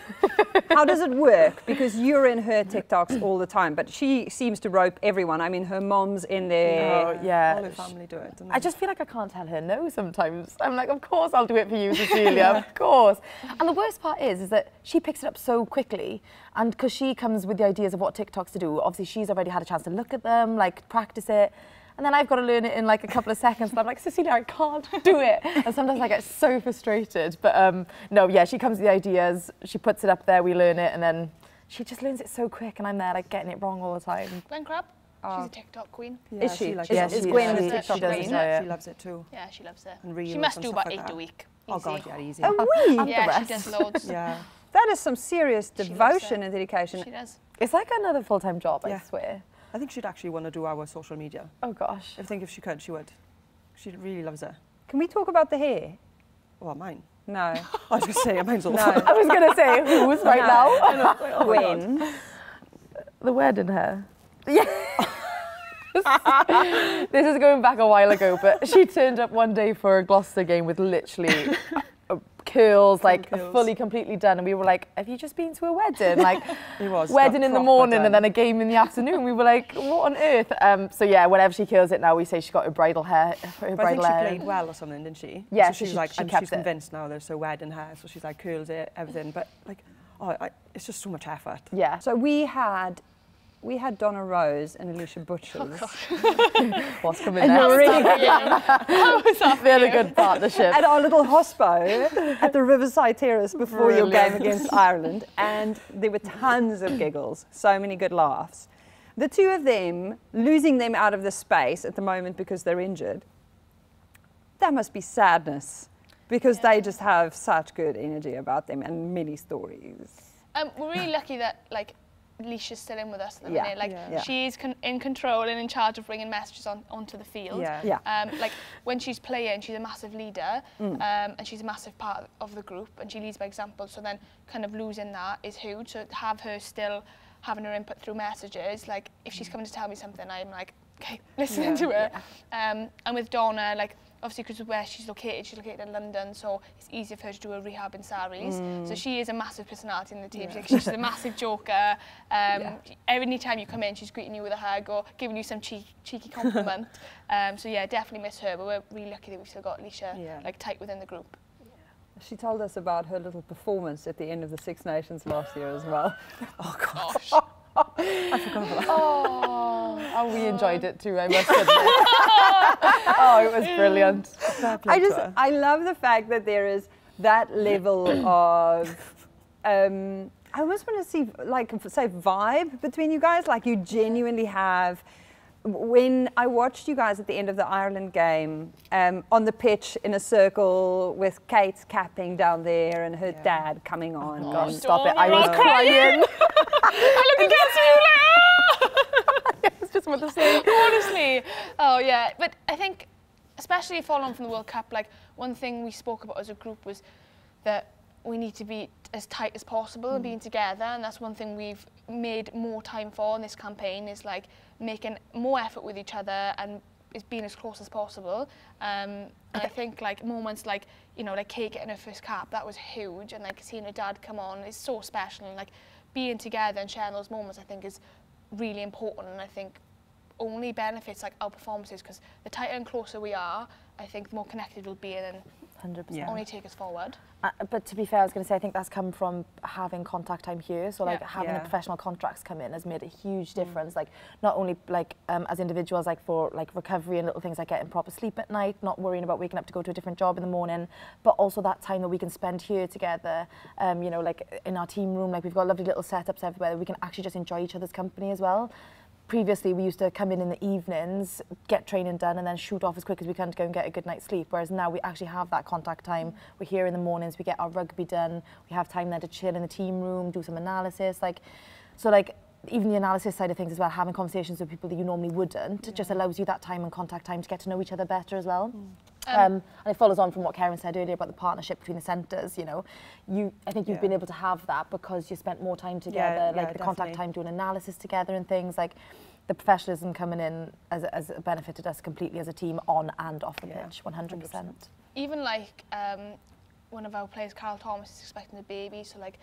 How does it work? Because you're in her TikToks all the time, but she seems to rope everyone. I mean, her mom's in there. Oh, yeah. All her family do it. I just feel like I can't tell her no sometimes. I'm like, of course I'll do it for you, Sisilia, of course. And the worst part is, is that she picks it up so quickly, and because she comes with the ideas of what TikToks to do, obviously she's already had a chance to look at them, like practice it. And then I've got to learn it in like a couple of seconds. And I'm like, Sisilia, I can't do it. And sometimes I get so frustrated. But um, no, yeah, she comes with the ideas. She puts it up there, we learn it, and then she just learns it so quick. And I'm there like getting it wrong all the time. Gwen Crabb, she's a TikTok queen. Yeah, Is she? likes Is- it. is she- Gwen the she- TikTok she does queen? it. She loves it too. Yeah, she loves it. And she reels must and do stuff about like eight that. a week. Oh God, yeah, easy. We? And the Yeah, she rest. does loads. Yeah. That is some serious devotion and dedication. She does. It's like another full-time job, I swear. I think she'd actually want to do our social media. Oh gosh. I think if she could, she would. She really loves it. Can we talk about the hair? Well, mine. No. I was going to say, mine's awful. No. I was gonna say who's right now. Gwen. the wedding hair. Yeah. this is going back a while ago, but she turned up one day for a Gloucester game with literally curls, like curls. fully, completely done, and we were like, "Have you just been to a wedding? Like, It was wedding in the morning done. and then a game in the afternoon." We were like, "What on earth?" Um, so yeah, whenever she curls it now, we say she got her bridal hair, her But I think she hair. played well or something, didn't she? Yeah, so she's she- like, she and she's it. convinced now there's so wedding hair, so she's like curls it, everything. But like, oh, I, it's just so much effort. Yeah. So we had we had Donna Rose and Alisha Butchers. What's coming and next? really How was We had a you? good partnership. at our little hospo at the Riverside Terrace before your game against Ireland, and there were tons of giggles, so many good laughs. The two of them, losing them out of the space at the moment because they're injured, that must be sadness because they just have such good energy about them and many stories. Um, we're really lucky that like Leisha's still in with us at the Yeah. minute. Like Yeah. Yeah. she's con- in control and in charge of bringing messages on onto the field. Yeah. Yeah. Um, like when she's playing, she's a massive leader, Mm. um, and she's a massive part of the group, and she leads by example. So then, kind of losing that is huge. So to have her still having her input through messages, like if she's coming to tell me something, I'm like, okay, listening Yeah. to her. Um, and with Donna, like obviously because of where she's located, she's located in London, so it's easier for her to do a rehab in Sarries. So she is a massive personality in the team. Like, she's a massive joker. Um, Every time you come in, she's greeting you with a hug or giving you some cheeky, cheeky compliment. um, so yeah, definitely miss her, but we're really lucky that we've still got Alisha Yeah. like tight within the group. She told us about her little performance at the end of the Six Nations last year as well. oh, Gosh. Oh, and we enjoyed it too, I must admit. oh, it was brilliant. I just I love the fact that there is that level of um, I almost want to see like say vibe between you guys. Like you genuinely have. When I watched you guys at the end of the Ireland game um, on the pitch in a circle with Kate capping down there and her Yeah. dad coming on. Gosh, and- stop it. I was all crying. I look against you like, It's just what to say. honestly. Oh yeah, but I think, especially following from the World Cup, like one thing we spoke about as a group was that we need to be as tight as possible and being together, and that's one thing we've made more time for in this campaign is like making more effort with each other and is being as close as possible. Um, and I think like moments like you know like Kate getting her first cap that was huge, and like seeing her dad come on is so special, and like being together and sharing those moments I think is really important, and I think only benefits like our performances because the tighter and closer we are, I think the more connected we'll be and 100%. Yeah. only take us forward. Uh, but to be fair, I was going to say I think that's come from having contact time here. So like Yeah. having Yeah. the professional contracts come in has made a huge difference. Like not only like um, as individuals, like for like recovery and little things like getting proper sleep at night, not worrying about waking up to go to a different job in the morning, but also that time that we can spend here together. Um, you know, like in our team room, like we've got lovely little setups everywhere. We can actually just enjoy each other's company as well. Previously, we used to come in in the evenings, get training done, and then shoot off as quick as we can to go and get a good night's sleep. Whereas now we actually have that contact time. We're here in the mornings, we get our rugby done, we have time then to chill in the team room, do some analysis. Like, so like even the analysis side of things as well, having conversations with people that you normally wouldn't, it just allows you that time and contact time to get to know each other better as well. Mm. Um, and it follows on from what Kerin said earlier about the partnership between the centres. You know, you I think you've Yeah. been able to have that because you spent more time together, Yeah, like yeah, the contact time doing analysis together and things like. The professionalism coming in has, has benefited us completely as a team on and off the Yeah, pitch, 100%. Even like um, one of our players, Carl Thomas, is expecting a baby, so like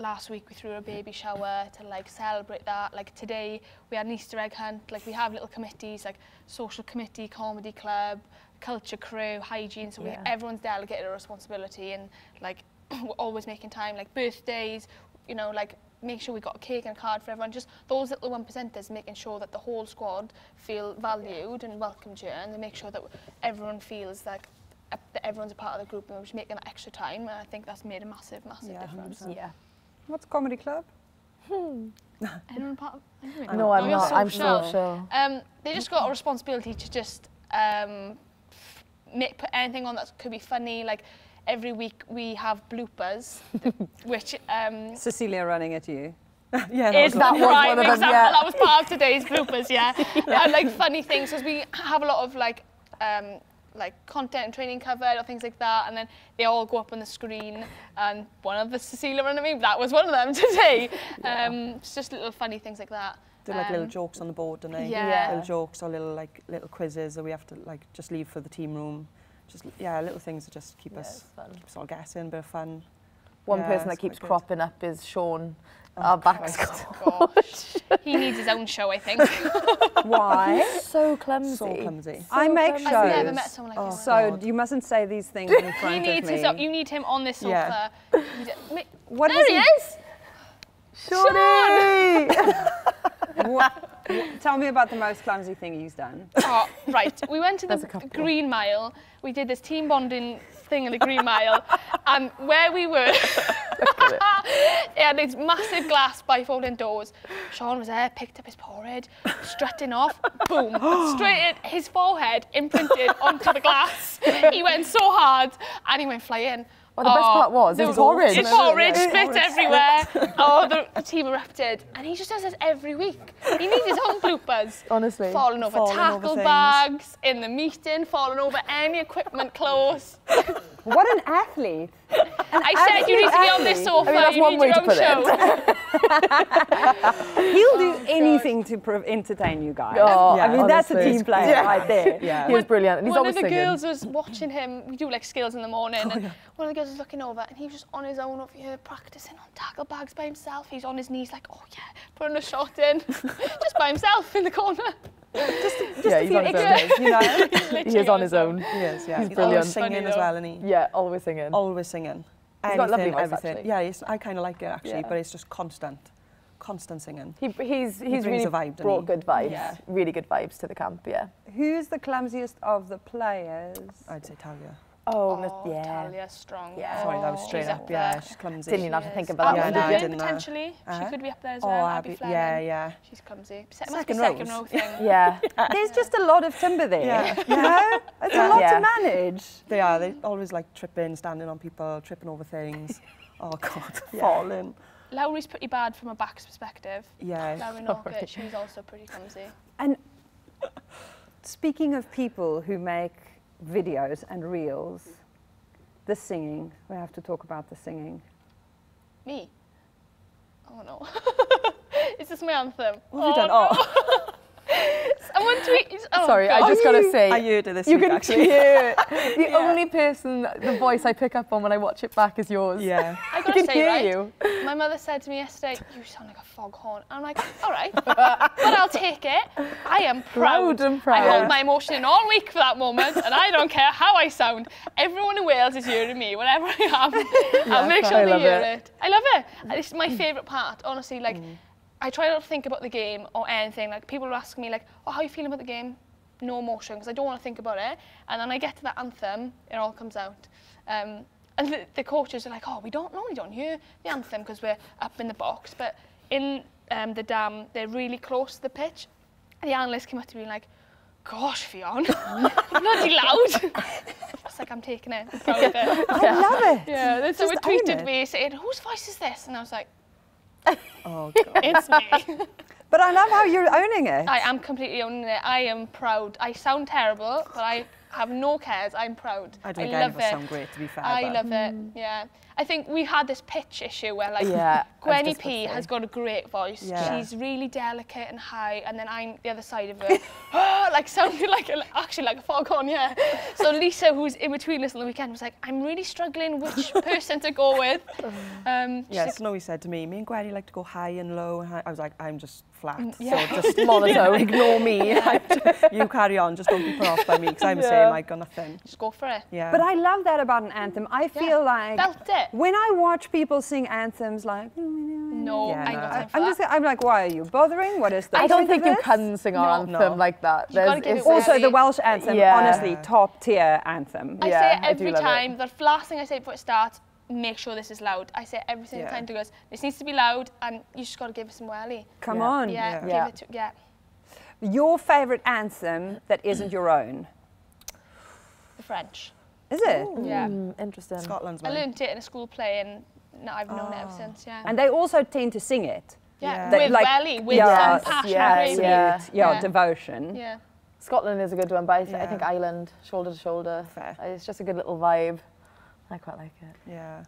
last week we threw a baby shower to like celebrate that. Like today we had an Easter egg hunt. Like we have little committees like social committee, comedy club, culture crew, hygiene. So we, Yeah. everyone's delegated a responsibility and like we're always making time. Like birthdays, you know, like make sure we got a cake and a card for everyone. Just those little one percenters, making sure that the whole squad feel valued and welcomed here, and they make sure that everyone feels like that everyone's a part of the group and we're just making that extra time. And I think that's made a massive, massive Yeah, difference. Yeah. What's Comedy Club? Anyone part of? anyone? No, I'm not. I'm social. social. Um, they just got a responsibility to just um, make, put anything on that could be funny. Like every week we have bloopers, which um, Sisilia running at you. yeah, is That was prime one of them, example. yeah. That was part of today's bloopers. Yeah, And, like funny things because we have a lot of like. Um, like content and training covered or things like that and then they all go up on the screen and one of the Sisilia running me that was one of them today um, it's just little funny things like that do like little Um, jokes on the board, don't they? yeah. Little jokes or little like little quizzes that we have to like just leave for the team room. Just yeah, little things that just keep Yeah, us it's fun. keep us all guessing, bit of fun. One Yeah, person that keeps quite good. cropping up is Sean, Oh, our back Christ. gosh he needs his own show I think Why? So clumsy. So clumsy. I make clumsy. shows. I've never met someone like Oh, him So oh, God. you mustn't say these things in He front needs of me. own, you need him on this sofa. Yeah. You d- ma- What there he he- is. Shawnee! What, tell me about the most clumsy thing he's done. Oh, right. We went to the. Green Mile. We did this team bonding thing in the Green Mile. and where we were, it had these massive glass bifolding doors. Sean was there, picked up his porridge, strutting off, boom, straight at his forehead, imprinted onto the glass. He went so hard and he went flying. Well, the best oh, part was, it the- was orange. The porridge Yeah. split everywhere. oh, the, the team erupted. And he just does this every week. He needs his own bloopers. Honestly. Falling over Falling tackle things. bags, in the meeting, falling over any equipment close. What an athlete. I said you need to be on this athlete. sofa. I mean, that's you one need way your to own put it. show. He'll do oh, anything to pro- entertain you guys. Oh, I mean, that's a team player Yeah. right there. Yeah. He was brilliant. He's one always of the singing. girls was watching him. We do like skills in the morning, oh, and one of the girls was looking over, and he was just on his own over here practicing on tackle bags by himself. He's on his knees, like, oh yeah, putting a shot in, just by himself in the corner. Yeah, he's on his own. Extras, you know? He is on his own. He is, yeah. He's He's, brilliant. always singing as though. well, and he Yeah, always singing. always singing. He's got lovely voice, everything. actually. Yeah, it's, I kind of like it actually, Yeah. but it's just constant, constant singing. He, he's he's brings really a vibe, brought he? good vibes. Yeah. Really good vibes to the camp. Yeah. Who's the clumsiest of the players? I'd say Talia. Oh, Oh, yeah. Talia strong. Yeah. Sorry, that was Oh, straight she's up. up Yeah, there. she's clumsy. Didn't even have to think about Yeah, that no, one, I did you? didn't potentially. She Uh-huh. could be up there as Oh, well. Abby, Abby yeah, yeah. She's clumsy. Se- must Second be second row thing. Yeah. There's just a lot of timber there. Yeah. You know? It's a lot Yeah. to manage. They are. They always like tripping, standing on people, tripping over things. Oh God, falling. Lowri's pretty bad from a back's perspective. Yeah. Lowri Norkett, she's also pretty clumsy. And speaking of people who make videos and reels, the singing, we have to talk about the singing. Me? Oh no. Is this my anthem? What have you done? Oh, oh. Someone tweeted. Oh, Sorry, I just got to say. I heard it this you week can actually. hear it. the only person, the voice I pick up on when I watch it back is yours. Yeah. I I gotta can say, hear right? you. My mother said to me yesterday, "You sound like a foghorn." I'm like, "All right, but I'll take it. I am proud. Proud and proud. I proud. hold my emotion in all week for that moment, and I don't care how I sound. Everyone in Wales is hearing me whenever I am. I'll make I sure they hear it. it. I love it. And It's my favourite part, honestly. Like, mm. I try not to think about the game or anything. Like, people will ask me, like, "Oh, how are you feeling about the game?" No emotion, because I don't want to think about it. And then I get to that anthem, it all comes out. Um, and the, the coaches are like, oh, we don't normally don't hear the anthem because we're up in the box, but in um, the dam, they're really close to the pitch. And the analyst came up to me like, gosh, Ffion, bloody loud. It's like, I'm taking it, I'm proud of it. I love it. Yeah, so Just own tweeted me saying, whose voice is this? And I was like, Oh God. it's me. But I love how you're owning it. I am completely owning it. I am proud. I sound terrible, but I have no cares. I'm proud. I don't think love any of it. sound great to be fair. I but love it. Mm. Yeah. I think we had this pitch issue where like Yeah, Gwenny P has got a great voice. Yeah. She's really delicate and high, and then I'm the other side of her, like sounding like a, actually like a foghorn, yeah. So Lisa, who's in between us on the weekend, was like, I'm really struggling which person to go with. Um, she's Yeah, like, Snowy said to me, me and Gwenny like to go high and low. And high. I was like, I'm just flat. Mm, yeah. So just Monotone. ignore me. you carry on. Just don't be put off by me because I'm the Yeah. same. I got nothing. just go for it. Yeah. But I love that about an anthem. I feel like Belt it. When I watch people sing anthems like No, Yeah, I no. I, am that. just I'm like, why are you bothering? What is the I don't think you can sing our No. anthem No. like that. You give it Also, the Welsh anthem, Yeah. honestly, top tier anthem. I Yeah, say it every love it. time. The last thing I say before it starts, make sure this is loud. I say it every single Yeah. time to girls, this needs to be loud, and you just got to give it some welly. Come Yeah. on. Yeah, Yeah. give it to, yeah. Your favorite anthem that isn't your own? The French. Is it? Yeah. Mm, interesting. Scotland's I learned it in a school play, and now I've known it Oh. ever since. Yeah. And they also tend to sing it. yeah. Yeah. They- With like- welly, with yeah, some passion, yes, gravy. yeah. Yeah, Yeah. devotion. Yeah. Scotland is a good one, but I, th- I think Ireland, shoulder to shoulder. Fair. Uh, It's just a good little vibe. I quite like it. Yeah.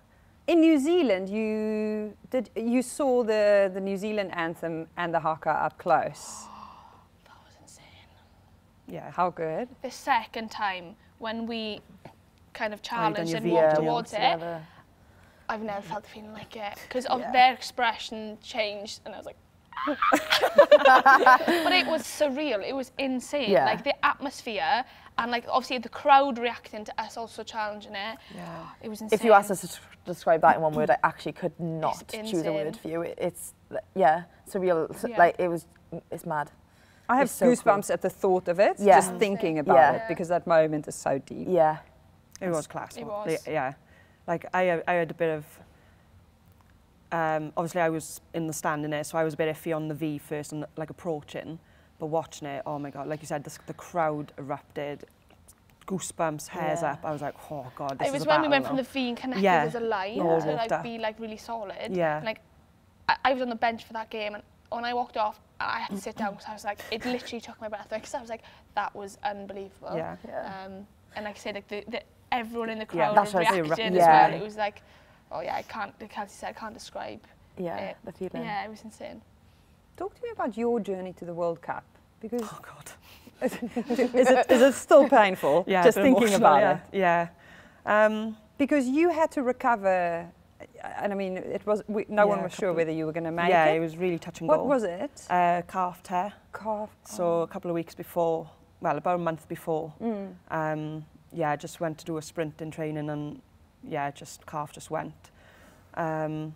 In New Zealand, you did you saw the, the New Zealand anthem and the haka up close. That was insane. Yeah. How good? The second time when we kind of Oh, challenged and V walked towards it, together. I've never felt a feeling like it because of Yeah. their expression changed, and I was like. but it was surreal. It was insane. Yeah. Like the atmosphere and like obviously the crowd reacting to us also challenging it. Yeah. It was insane. If you asked us to describe that in one word, I actually could not choose a word for you. It- It's yeah, surreal. Yeah. Like it was it's mad. I have It's so cool. goosebumps at the thought of it, Yeah. just thinking about Yeah. it, because that moment is so deep. Yeah. It was class. It was. The- yeah. Like I, had- I had a bit of. Um, obviously, I was in the stand in it, so I was a bit iffy on the V first and like approaching, but watching it, oh my god! Like you said, the, the crowd erupted, goosebumps, hairs Yeah. up. I was like, oh god, this It is was a when we went now. from the V and connected Yeah. as a line All to like up. be like really solid. Yeah. And, like I, I was on the bench for that game and when I walked off I had to sit down because I was like it literally took my breath away because I was like that was unbelievable. Yeah. Yeah. Um, and like I said, like the, the everyone in the crowd that's what I reacted say, as yeah. well. It was like, oh yeah, I can't. Like Kelsey said, I can't describe. Yeah. it. The feeling. Yeah, it was insane. Talk to me about your journey to the World Cup, because Oh god. is, it, is it still painful? Yeah. just thinking about yeah. it. Yeah. Um, Because you had to recover, and I mean, it was we, no one Yeah, a was sure whether you were going to make yeah, it. it was really touch and what go. was it? Uh, calf tear. Calf. So a couple of weeks before, well, about a month before, Mm. um, yeah, I just went to do a sprint in training and yeah, just calf just went. Um,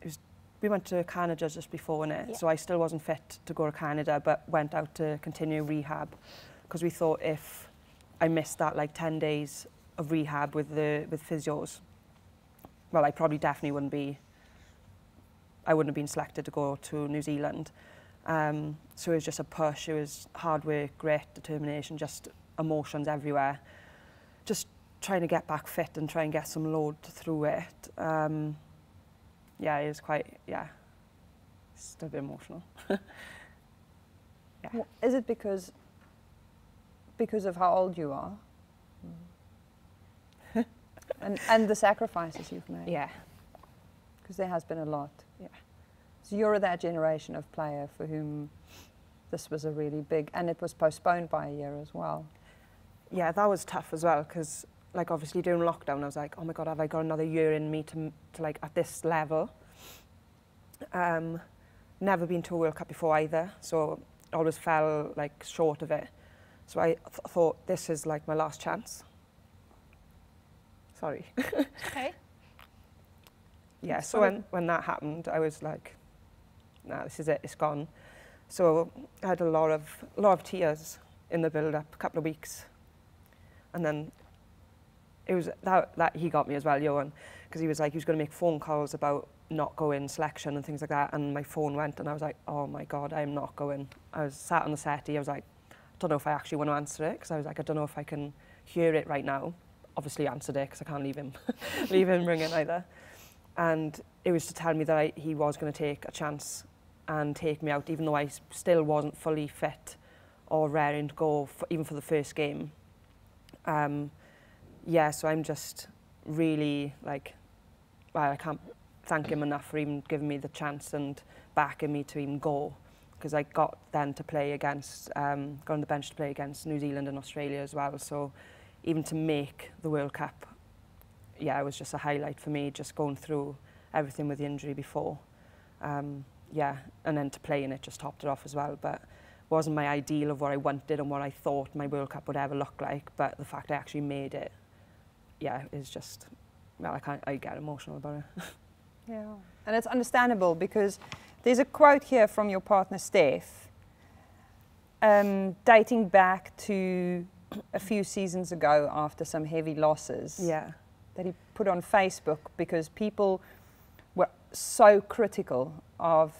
it was, we went to Canada just before in it, Yeah. so I still wasn't fit to go to Canada, but went out to continue rehab because we thought if I missed that like 10 days of rehab with the with physios, well, I probably definitely wouldn't be. I wouldn't have been selected to go to New Zealand. Um, so it was just a push. It was hard work, grit, determination, just emotions everywhere. Just trying to get back fit and try and get some load through it. Um, yeah, it was quite, yeah, still a bit emotional. W- Is it because because of how old you are? and, and the sacrifices you've made? Yeah, Because there has been a lot. Yeah. So you're that generation of player for whom this was a really big, and it was postponed by a year as well. Yeah, that was tough as well because, like, obviously during lockdown, I was like, oh my god, have I got another year in me to, to like at this level? Um, never been to a World Cup before either, so always fell like short of it. So I th- thought this is like my last chance. Sorry. Okay. yeah, so when, when that happened, I was like, nah, this is it, it's gone. So I had a lot of, a lot of tears in the build-up, a couple of weeks. And then it was that, that he got me as well, Ioan, because he was like, he was going to make phone calls about not going selection and things like that. And my phone went and I was like, oh my God, I'm not going. I was sat on the settee, I was like, I don't know if I actually want to answer it, because I was like, I don't know if I can hear it right now. Obviously answered it, because I can't leave him, leave him ringing either. And it was to tell me that I, he was going to take a chance and take me out, even though I still wasn't fully fit or raring to go, for, even for the first game. Um, yeah, so I'm just really like, well, I can't thank him enough for even giving me the chance and backing me to even go. Because I got then to play against, um, got on the bench to play against New Zealand and Australia as well. So even to make the World Cup, yeah, it was just a highlight for me, just going through everything with the injury before. Um, yeah, and then to play in it just topped it off as well. But wasn't my ideal of what I wanted and what I thought my World Cup would ever look like. But the fact I actually made it, yeah, is just, well, I can't, I get emotional about it. Yeah. And it's understandable because there's a quote here from your partner, Steph, um, dating back to a few seasons ago after some heavy losses. yeah, that he put on Facebook because people were so critical of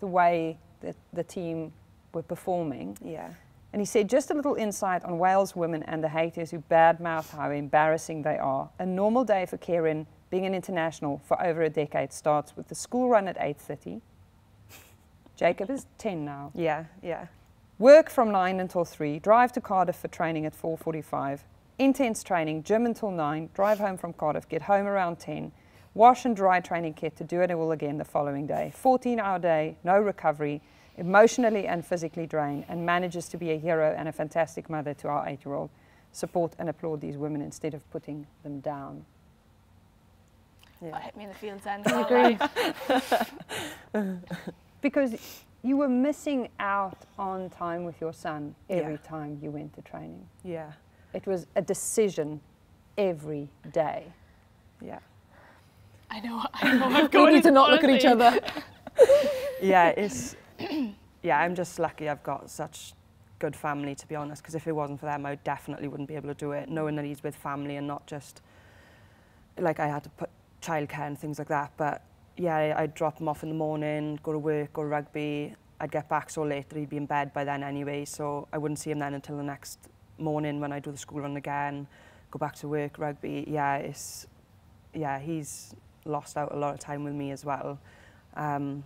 the way that the team were performing. yeah, And he said, just a little insight on Wales women and the haters who badmouth how embarrassing they are. A normal day for Kerin, being an international for over a decade, starts with the school run at 8.30. Jacob is 10 now. yeah, yeah, Work from 9 until 3, drive to Cardiff for training at 4.45, intense training, gym until 9, drive home from Cardiff, get home around 10, wash and dry training kit to do it all again the following day. 14 hour day, no recovery, emotionally and physically drained, and manages to be a hero and a fantastic mother to our 8 year old. Support and applaud these women instead of putting them down. That yeah. hit me in the feels end. I agree. Because you were missing out on time with your son every Yeah. time you went to training. yeah, It was a decision every day. yeah. I know. I know. I'm We going need to not look at each other. yeah, it's yeah, I'm just lucky I've got such good family to be honest. Because if it wasn't for them, I definitely wouldn't be able to do it. Knowing that he's with family and not just like I had to put childcare and things like that. But yeah, I'd drop him off in the morning, go to work, go to rugby. I'd get back so late that he'd be in bed by then anyway, so I wouldn't see him then until the next morning when I do the school run again, go back to work, rugby. Yeah, it's yeah, he's lost out a lot of time with me as well. Um,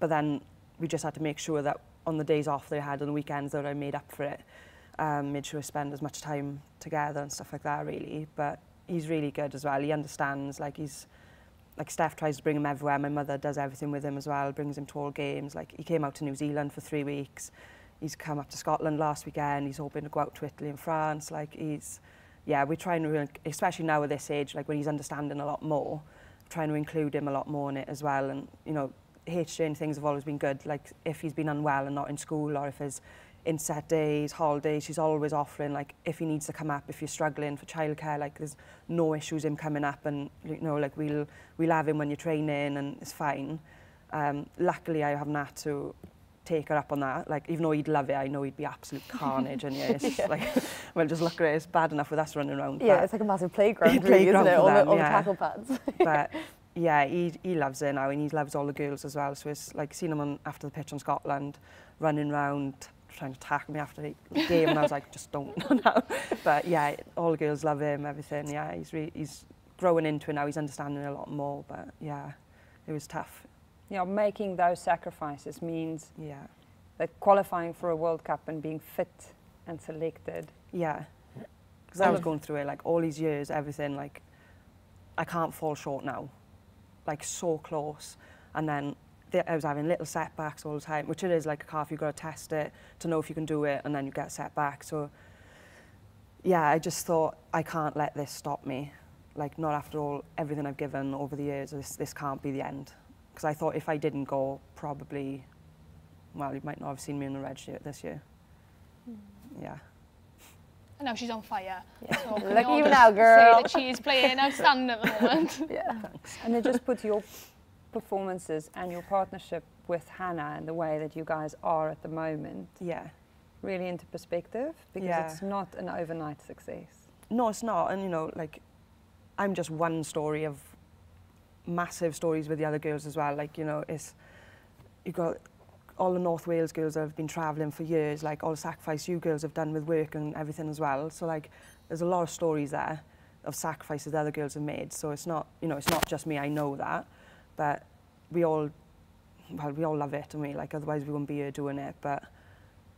but then we just had to make sure that on the days off I had on the weekends that I made up for it. Um, made sure I spend as much time together and stuff like that really. But he's really good as well. He understands like he's like Steph tries to bring him everywhere. My mother does everything with him as well, brings him to all games. Like he came out to New Zealand for three weeks. He's come up to Scotland last weekend. He's hoping to go out to Italy and France. Like he's, yeah, we're trying to, especially now at this age, like when he's understanding a lot more, trying to include him a lot more in it as well. And you know, HJN things have always been good. Like if he's been unwell and not in school or if there's inset days, holidays, she's always offering like if he needs to come up, if you're struggling for childcare, like there's no issues him coming up and you know like we'll we'll have him when you're training and it's fine. Um, luckily I haven't had to take her up on that. Like, even though he'd love it, I know he'd be absolute carnage. and yeah, it's yeah. like, well, just look at it. It's bad enough with us running around. Yeah, it's like a massive playground, really, playground isn't it? All, them, the, all yeah. the tackle pads. but yeah, he, he loves it now, and he loves all the girls as well. So it's like seeing him on, after the pitch on Scotland, running around, trying to tackle me after the game, and I was like, just don't now. But yeah, all the girls love him, everything. Yeah, he's re- he's growing into it now. He's understanding a lot more. But yeah, it was tough. You know, making those sacrifices means Yeah. that qualifying for a World Cup and being fit and selected. Yeah. Because I was going through it like all these years, everything like I can't fall short now, like so close. And then th- I was having little setbacks all the time, which it is like a car. You've got to test it to know if you can do it, and then you get setback. So yeah, I just thought I can't let this stop me. Like not after all everything I've given over the years, this this can't be the end. Because I thought if I didn't go, probably, well, you might not have seen me in the red shirt this year. Hmm. Yeah. And now she's on fire. So can Look at you now, girl. Say that she is playing outstanding at the moment. yeah. And it just puts your performances and your partnership with Hannah and the way that you guys are at the moment Yeah. really into perspective because Yeah. it's not an overnight success. No, it's not. And you know, like, I'm just one story of massive stories with the other girls as well. Like, you know, it's you got all the North Wales girls have been travelling for years, like all the sacrifice you girls have done with work and everything as well. So like, there's a lot of stories there of sacrifices the other girls have made. So it's not, you know, it's not just me. I know that, but we all, well, we all love it, and we like otherwise we wouldn't be here doing it. But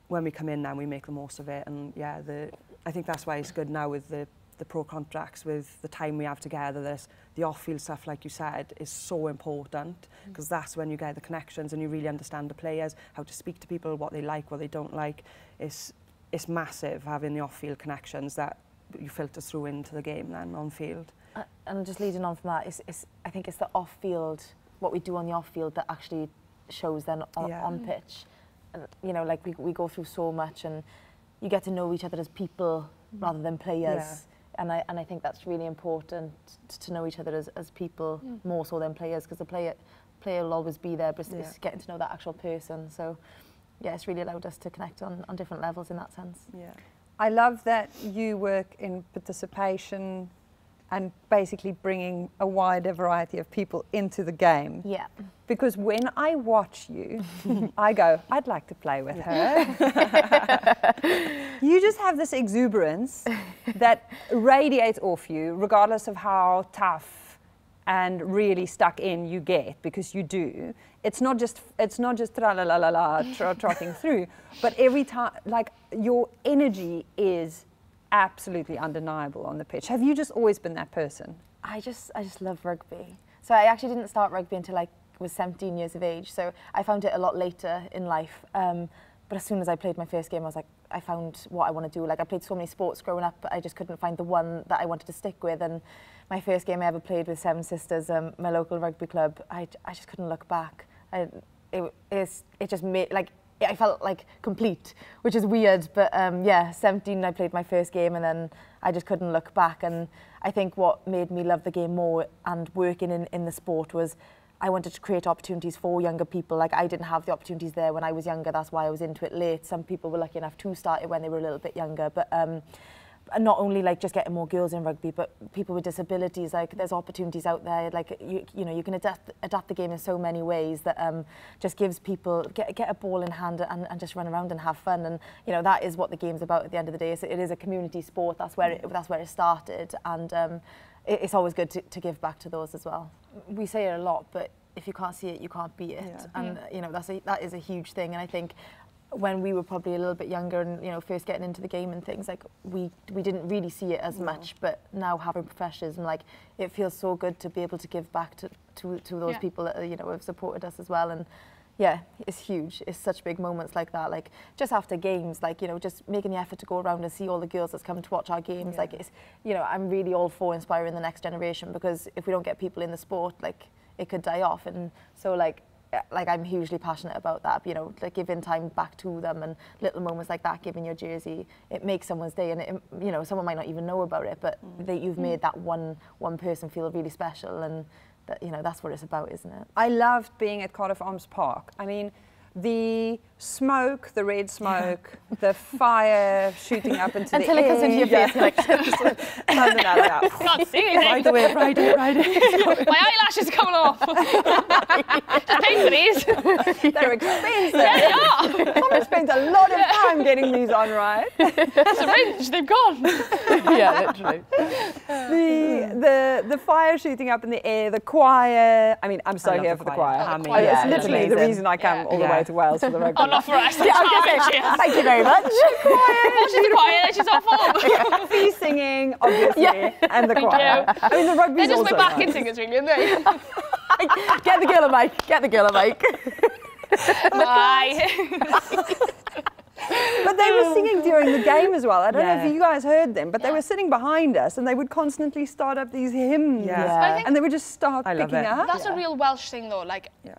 when we come in now, we make the most of it, and yeah, the I think that's why it's good now with the the pro contracts, with the time we have together. This the off-field stuff, like you said, is so important because that's when you get the connections and you really understand the players, how to speak to people, what they like, what they don't like. It's it's massive having the off-field connections that you filter through into the game then on field. Uh, and just leading on from that, it's, it's, I think it's the off-field, what we do on the off-field that actually shows then on, Yeah. on pitch. And, you know, like we, we go through so much and you get to know each other as people rather than players. Yeah. And I, and I think that's really important to know each other as, as people more so than players because the player, player will always be there, but it's, it's getting to know that actual person. So, yeah, it's really allowed us to connect on, on different levels in that sense. Yeah. I love that you work in participation and basically bringing a wider variety of people into the game. Yeah. Because when I watch you, I go, I'd like to play with her. you just have this exuberance that radiates off you, regardless of how tough and really stuck in you get, because you do. It's not just it's not just tra la la la la tr- trotting through, but every time, like your energy is absolutely undeniable on the pitch. Have you just always been that person? I just I just love rugby. So I actually didn't start rugby until I was 17 years of age. So I found it a lot later in life. Um, but as soon as I played my first game, I was like, I found what I want to do. Like I played so many sports growing up, but I just couldn't find the one that I wanted to stick with. And my first game I ever played with Seven Sisters, um, my local rugby club, I, I just couldn't look back. I, it, it just made like I felt like complete, which is weird. But um, yeah, 17, I played my first game, and then I just couldn't look back. And I think what made me love the game more and working in, in the sport was I wanted to create opportunities for younger people. Like I didn't have the opportunities there when I was younger. That's why I was into it late. Some people were lucky enough to start it when they were a little bit younger. But um, not only like just getting more girls in rugby, but people with disabilities. Like there's opportunities out there. Like you, you know, you can adapt adapt the game in so many ways that um, just gives people get get a ball in hand and, and just run around and have fun. And you know that is what the game's about at the end of the day. It's, it is a community sport. That's where it, that's where it started. And um, it, it's always good to, to give back to those as well. We say it a lot, but if you can't see it, you can't be it. Yeah. And you know that's a, that is a huge thing. And I think when we were probably a little bit younger and you know first getting into the game and things like we we didn't really see it as much but now having professionalism like it feels so good to be able to give back to to, to those Yeah. people that you know have supported us as well and yeah it's huge it's such big moments like that like just after games like you know just making the effort to go around and see all the girls that's come to watch our games Yeah. like it's you know I'm really all for inspiring the next generation because if we don't get people in the sport like it could die off and so like like I'm hugely passionate about that. You know, like giving time back to them and little moments like that, giving your jersey, it makes someone's day, and it, you know, someone might not even know about it, but mm. that you've mm. made that one one person feel really special, and that you know that's what it's about, isn't it? I loved being at Cardiff Arms Park. I mean, the smoke, the red smoke, the fire shooting up into Until the it comes into your air. face, you're like, Something like that. Can't see anything. Ride away, ride it, ride it. My eyelashes are coming off. Just pay for these. They're expensive. There they are. Someone spent a lot of time getting these on right. Syringe, they've gone. yeah, literally. The, the the fire shooting up in the air, the choir. I mean, I'm so here the for the choir. choir. I mean, Oh, yeah, it's it's literally the reason I come Yeah. all the Yeah. way to Wales for the rugby. Oh, Not for us. Yeah, I say, thank you very much. Oh, she's quiet. She's on form. Fee singing, obviously, Yeah. and the Thank choir. you. I mean, the rugby They're just also my backing nice. singers, really, aren't they? Get the girl a mic. Get the girl a mic. Bye. But they were singing during the game as well. I don't know if you guys heard them, but they were sitting behind us and they would constantly start up these hymns. Yeah. But And they would just start I love picking it. up. that's a real Welsh thing, though. Like, Yeah.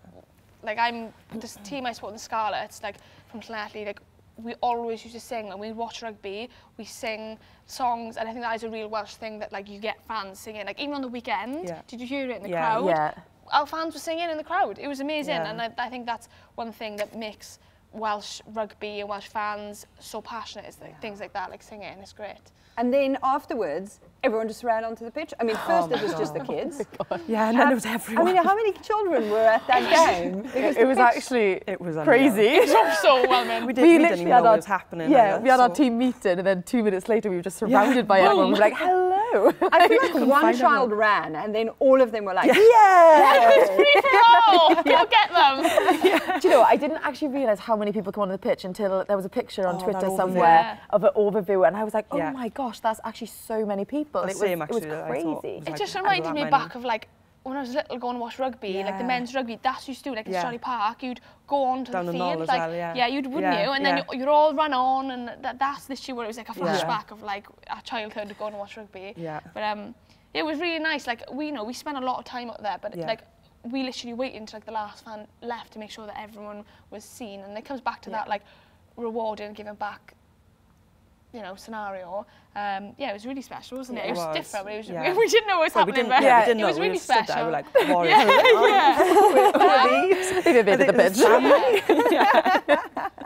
Like I'm this team I support in Scarlets, like from Llanelli, like we always used to sing when we watch rugby. We sing songs, and I think that is a real Welsh thing that like you get fans singing. Like even on the weekend, Yeah. did you hear it in the Yeah. crowd? Yeah. Our fans were singing in the crowd. It was amazing, Yeah. and I, I think that's one thing that makes Welsh rugby and Welsh fans so passionate. Is like, things like that, like singing. It's great. And then afterwards, everyone just ran onto the pitch. I mean, first oh it was just the kids. Oh yeah, and then it uh, was everyone. I mean, how many children were at that game? Because It was pitch- actually It was crazy. It was so well, man. we, did, we we, literally had our- happening. Yeah, we had our team meeting, and then two minutes later, we were just surrounded by everyone. We were like, "Hello." I feel like one find child ran and then all of them were like, Yeah. yeah! Free for all. Go get them. Do you know, I didn't actually realise how many people come onto the pitch until there was a picture on Oh, Twitter that overview. somewhere Yeah. of an overview, and I was like, "Oh Yeah. my gosh, that's actually so many people." It was, same, it was actually, thought crazy. It like, just reminded me many. back of like when I was little going to watch rugby, yeah. like the men's rugby, that's used to do, like yeah. in Park, you'd go on to Down the, the field, like, well, yeah. yeah, you'd, wouldn't yeah, you? And yeah. then you'd all run on, and that, that's this year where it was like a flashback yeah. of like our childhood going to watch rugby. Yeah. But um, it was really nice, like we you know, we spent a lot of time up there, but yeah. like we literally waited until like the last fan left to make sure that everyone was seen. And it comes back to yeah. that like rewarding, giving back You know, scenario. Um, yeah, it was really special, wasn't it? It it was, was, different, but it was, yeah. we didn't know what was Well, we happening. didn't, but yeah, we didn't it know. was we really stood special. there, we were like, warriors. yeah. They've invaded the pitch.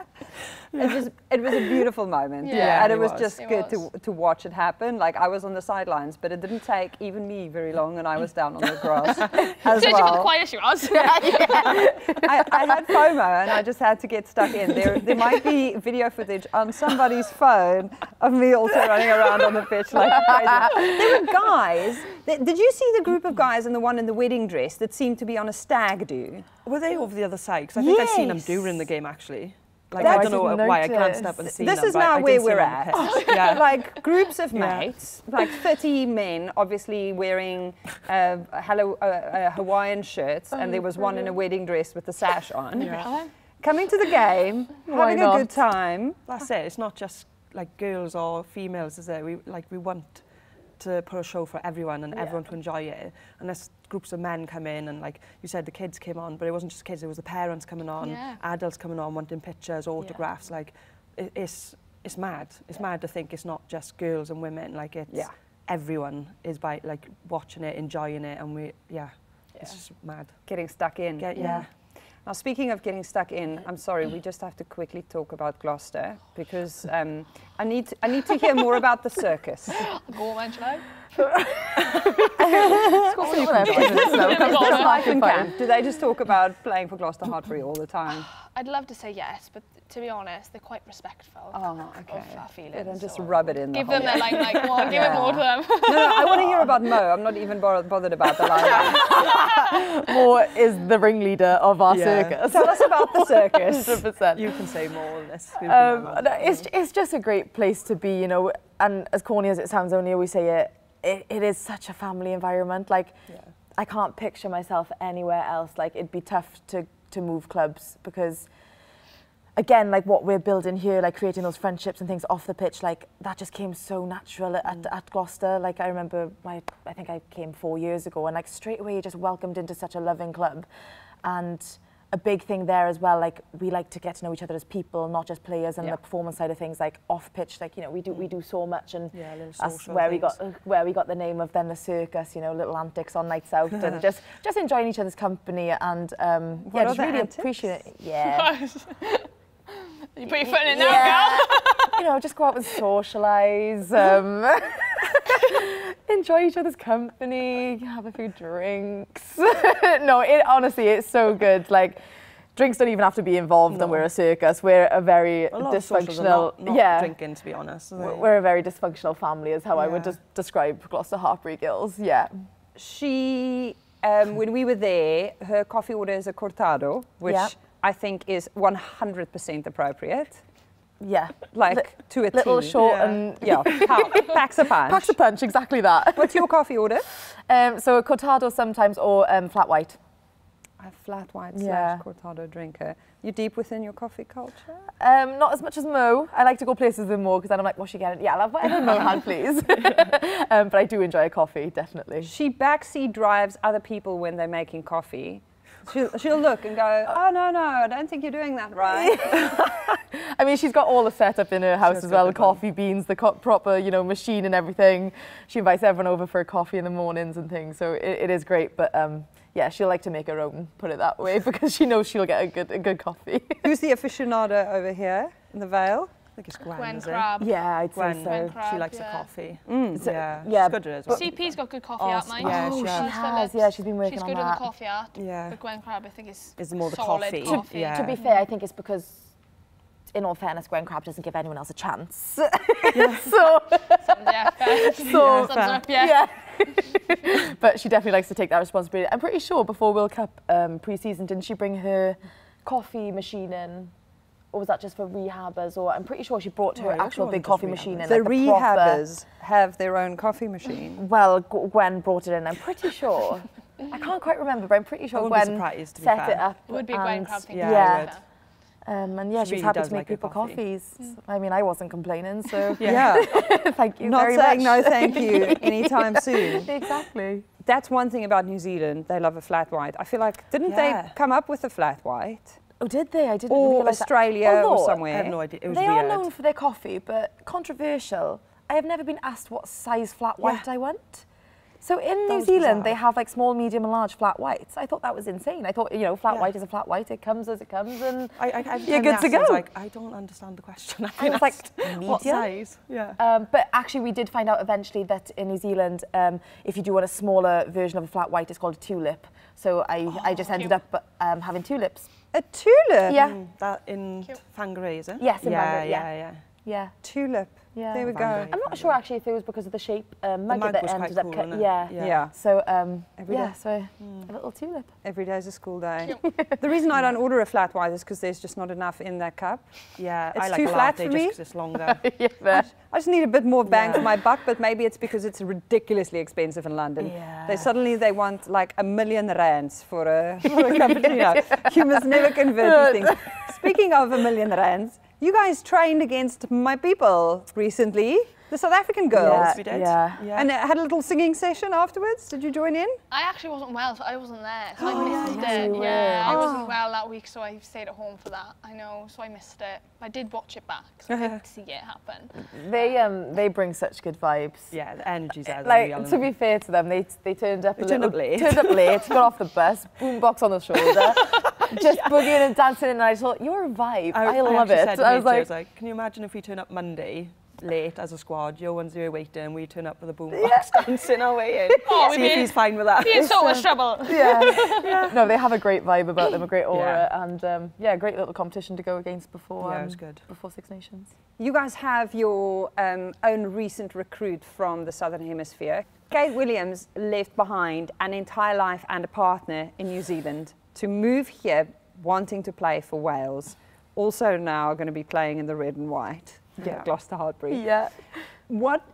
It was it was a beautiful moment. Yeah, and it it was, was. just It good was. to to watch it happen. Like I was on the sidelines, but it didn't take even me very long, and I was down on the grass as Searching for the well. quiet she was. I, I had FOMO, and I just had to get stuck in. There there might be video footage on somebody's phone of me also running around on the pitch like crazy. There were guys. Did you see the group of guys and the one in the wedding dress that seemed to be on a stag do? Were they over the other side? Because I think I've seen them Yes. during the game actually. Like That's- I don't know I why I glanced notice. up and seen This them. is now I where we're them on the at. yeah. like groups of Yeah. mates, like 30 men, obviously wearing uh, hello, uh, uh, Hawaiian shirts, and there was one in a wedding dress with the sash on. Yeah. Coming to the game, Why having a good time. That's it. It's not just like girls or females, is it? We like we want to put a show for everyone and everyone to enjoy it. And there's groups of men come in and like you said, the kids came on, but it wasn't just kids. It was the parents coming on, Yeah. adults coming on, wanting pictures, autographs. Like it, it's it's mad. It's mad to think it's not just girls and women. Like it's Yeah. everyone is by like watching it, enjoying it, and we yeah. It's just mad. Getting stuck in. Get, yeah. Now, speaking of getting stuck in, I'm sorry, we just have to quickly talk about Gloucester because um, I need to, I need to hear more about the circus. Go on, shall I? Life in camp. Do they just talk about playing for Gloucester Hartpury all the time? I'd love to say yes, but to be honest, they're quite respectful Oh, okay. of our feelings. Then just so rub it in. Give the them their limelight. Come on, give it more to them. No, no, I want to hear about Mo. I'm not even bo- bothered about the line. More is the ringleader of our Yeah. circus. Tell us about the circus. 100%. You can say more on this. Um, no, it's, it's just a great place to be, you know, and as corny as it sounds, only we say it, it, it is such a family environment. Like, I can't picture myself anywhere else. Like, it'd be tough to, to move clubs because, again, like what we're building here, like creating those friendships and things off the pitch, like that just came so natural at, at, at Gloucester. Like, I remember my, I think I came four years ago and like straight away you're just welcomed into such a loving club. And a big thing there as well, like we like to get to know each other as people, not just players and Yeah. the performance side of things, like off pitch, like, you know, we do, we do so much and Yeah, that's where we things. got where we got the name of then the circus, you know, little antics on nights out and just just enjoying each other's company and um, yeah, just really antics? appreciate it. Yeah. you put your foot in it now, girl. you know, just go out and socialise, um, enjoy each other's company, have a few drinks. no, it honestly, it's so good. Like, drinks don't even have to be involved when No. we're a circus. We're a very a lot of are dysfunctional, not, not yeah. drinking, to be honest. We're- We're a very dysfunctional family, is how I would just describe Gloucester Hartpury Girls. Yeah. She, um, when we were there, her coffee order is a cortado, which Yeah. I think is 100% appropriate. Yeah. Like Li- to a little T. short Yeah. and Yeah, how, packs a punch. packs a punch, exactly that. What's your coffee order? Um, so a cortado sometimes or um, flat white. A flat white Yeah. slash cortado drinker. You deep within your coffee culture? Um, not as much as Mo. I like to go places with Mo because then I'm like, what's she getting? Yeah, I'll have whatever Mo had, please. um, but I do enjoy a coffee, definitely. She backseat drives other people when they're making coffee. She'll, she'll look and go, oh, no, no, I don't think you're doing that right. I mean, she's got all the setup in her house as well, the coffee beans, the co- proper, you know, machine and everything. She invites everyone over for a coffee in the mornings and things, so it, it is great. But um, yeah, she'll like to make her own, put it that way, because she knows she'll get a good, a good coffee. Who's the aficionado over here in the Vale? I think it's Gwen, Gwen is it? Crabb. yeah, I'd Gwen, say Gwen. Crabb, she likes yeah. the coffee. Mm. So- yeah, yeah, she's good at it as well. CP's got good coffee Oh, art, mine. yeah, she Charles has. Has, yeah, she's been working She's on good that. at the coffee art. Yeah. But Gwen Crabb, I think, is Is more the solid coffee. coffee. Yeah. To be fair, I think it's because, in all fairness, Gwen Crabb doesn't give anyone else a chance. so, Sums, yeah, fair. So- Sums it up, yeah. yeah. but she definitely likes to take that responsibility. I'm pretty sure before World Cup um, pre-season, didn't she bring her coffee machine in? Or was that just for rehabbers? Or I'm pretty sure she brought her Oh, actual big coffee just machine in. The like the proper- rehabbers have their own coffee machine. Well, Gwen brought it in. I'm pretty sure. I can't quite remember, but I'm pretty sure I wouldn't be Gwen surprised, to be set fair. it up. It would be a Gwen and- Crabb thing. yeah, to do, Yeah. to be fair. Um, and yeah, She she's really happy to make like people coffee. coffees. I mean, I wasn't complaining, so Yeah. thank you Not very saying much. no thank you anytime soon. exactly. That's one thing about New Zealand. They love a flat white. I feel like, didn't Yeah. they come up with a flat white? Oh, did they? I didn't Or realise that. Australia or somewhere. I have no idea. It was they weird. are known for their coffee, but controversial. I have never been asked what size flat white I want. So in New was Zealand, they have like small, medium, and large flat whites. I thought that was insane. I thought, you know, flat Yeah. white is a flat white. It comes as it comes, and I, I, every You're good to asked, I go. like, I don't understand the question. I was like, medium. what size? Yeah. Um, but actually, we did find out eventually that in New Zealand, um, if you do want a smaller version of a flat white, it's called a tulip. So I, I just ended cute. up um, having tulips. A tulip? Yeah, Mm, That in Cute. Is it? Yes, in yeah, yeah, yeah. yeah. Yeah, Tulip. yeah. There we go. Whangarei. I'm not sure actually if it was because of the shape um, mug, mug that was quite ended up cool, cut. wasn't it? Yeah. Yeah. Yeah. So um, Every yeah, day. so a little tulip. Every day is a school day. the reason I don't order a flat white is because there's just not enough in that cup. Yeah, It's I like too a flat latte for just me. 'cause it's longer. yeah, but- I just need a bit more bang Yeah. for my buck, but maybe it's because it's ridiculously expensive in London. Yeah. They suddenly they want like a million rands for a, for a cappuccino. you must never convert these things. Speaking of a million rands, you guys trained against my people recently, the South African girls, yeah, we did. yeah. Yeah. and had a little singing session afterwards. Did you join in? I actually wasn't well, so I wasn't there. So I missed yeah, it. you Yeah, I wasn't well that week, so I stayed at home for that. I know, so I missed it. I did watch it back, so I did see it happen. They um they bring such good vibes. Yeah, the energy's there. Like to be fair to them, they they turned up They a turned little, up late. turned up late, got off the bus, boombox on the shoulder, just boogieing and dancing, and I thought you're a vibe. I, love actually it. Said I was Major, like, was like, can you imagine if we turn up Monday late as a squad, your one's here waiting, and we turn up with a boombox dancing our way in. Oh, we'd See if be- he's fine with that. He's in so much trouble. yeah. No, they have a great vibe about them, a great aura, and um, yeah, great little competition to go against before. Yeah, it um, was good. Before Six Nations. You guys have your um, own recent recruit from the Southern Hemisphere. Kate Williams left behind an entire life and a partner in New Zealand to move here wanting to play for Wales. Also now going to be playing in the red and white. Yeah. Gloucester Heartbreak. Yeah. What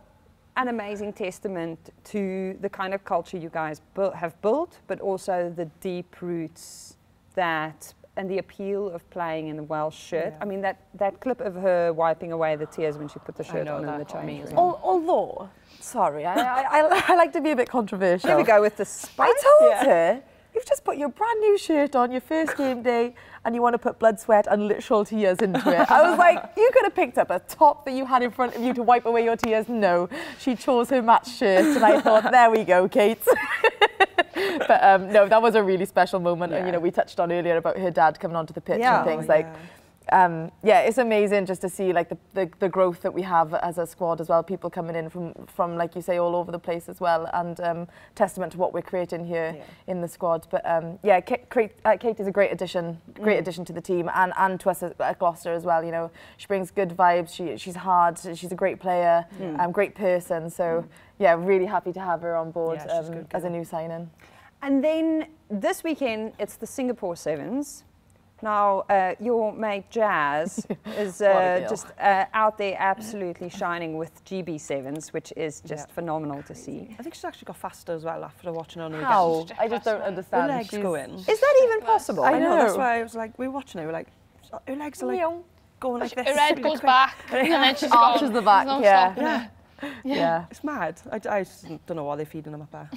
an amazing testament to the kind of culture you guys built, have built, but also the deep roots that and the appeal of playing in the Welsh shirt. Yeah. I mean that that clip of her wiping away the tears when she put the shirt on in the that got me change room. Al- although, sorry, I, I, I, I like to be a bit controversial. Here we go with the spice. I told her, you've just put your brand new shirt on, your first game day, and you want to put blood, sweat, and literal tears into it. I was like, you could have picked up a top that you had in front of you to wipe away your tears. No, she chose her match shirt, and I thought, there we go, Kate. but um, no, that was a really special moment. And, you know, we touched on earlier about her dad coming onto the pitch Yeah. and things Oh, like, yeah. Um, yeah, it's amazing just to see like the, the, the growth that we have as a squad as well. People coming in from, from like you say, all over the place as well, and um, testament to what we're creating here Yeah. in the squad. But um, yeah, Kate, uh, Kate is a great addition, great Mm. addition to the team, and, and to us at, Gloucester as well. You know, she brings good vibes. She, she's hard. She's a great player, Mm. um, great person. So yeah, really happy to have her on board Yeah, um, as a new signing. And then this weekend it's the Singapore Sevens. Now uh, your mate Jazz is uh, just uh, out there absolutely shining with GB Sevens, which is just Yeah. phenomenal to see. I think she's actually got faster as well after watching her on the How? weekend. I just don't understand. Her legs She's- going. Is that even possible? I I know, that's why I was like, we were watching her, we were like, her legs are like going like this. Her head goes back, and then she's Arches gone. the back, no yeah. stopping. Yeah. yeah. It's mad. I, I just don't know why they're feeding them up there.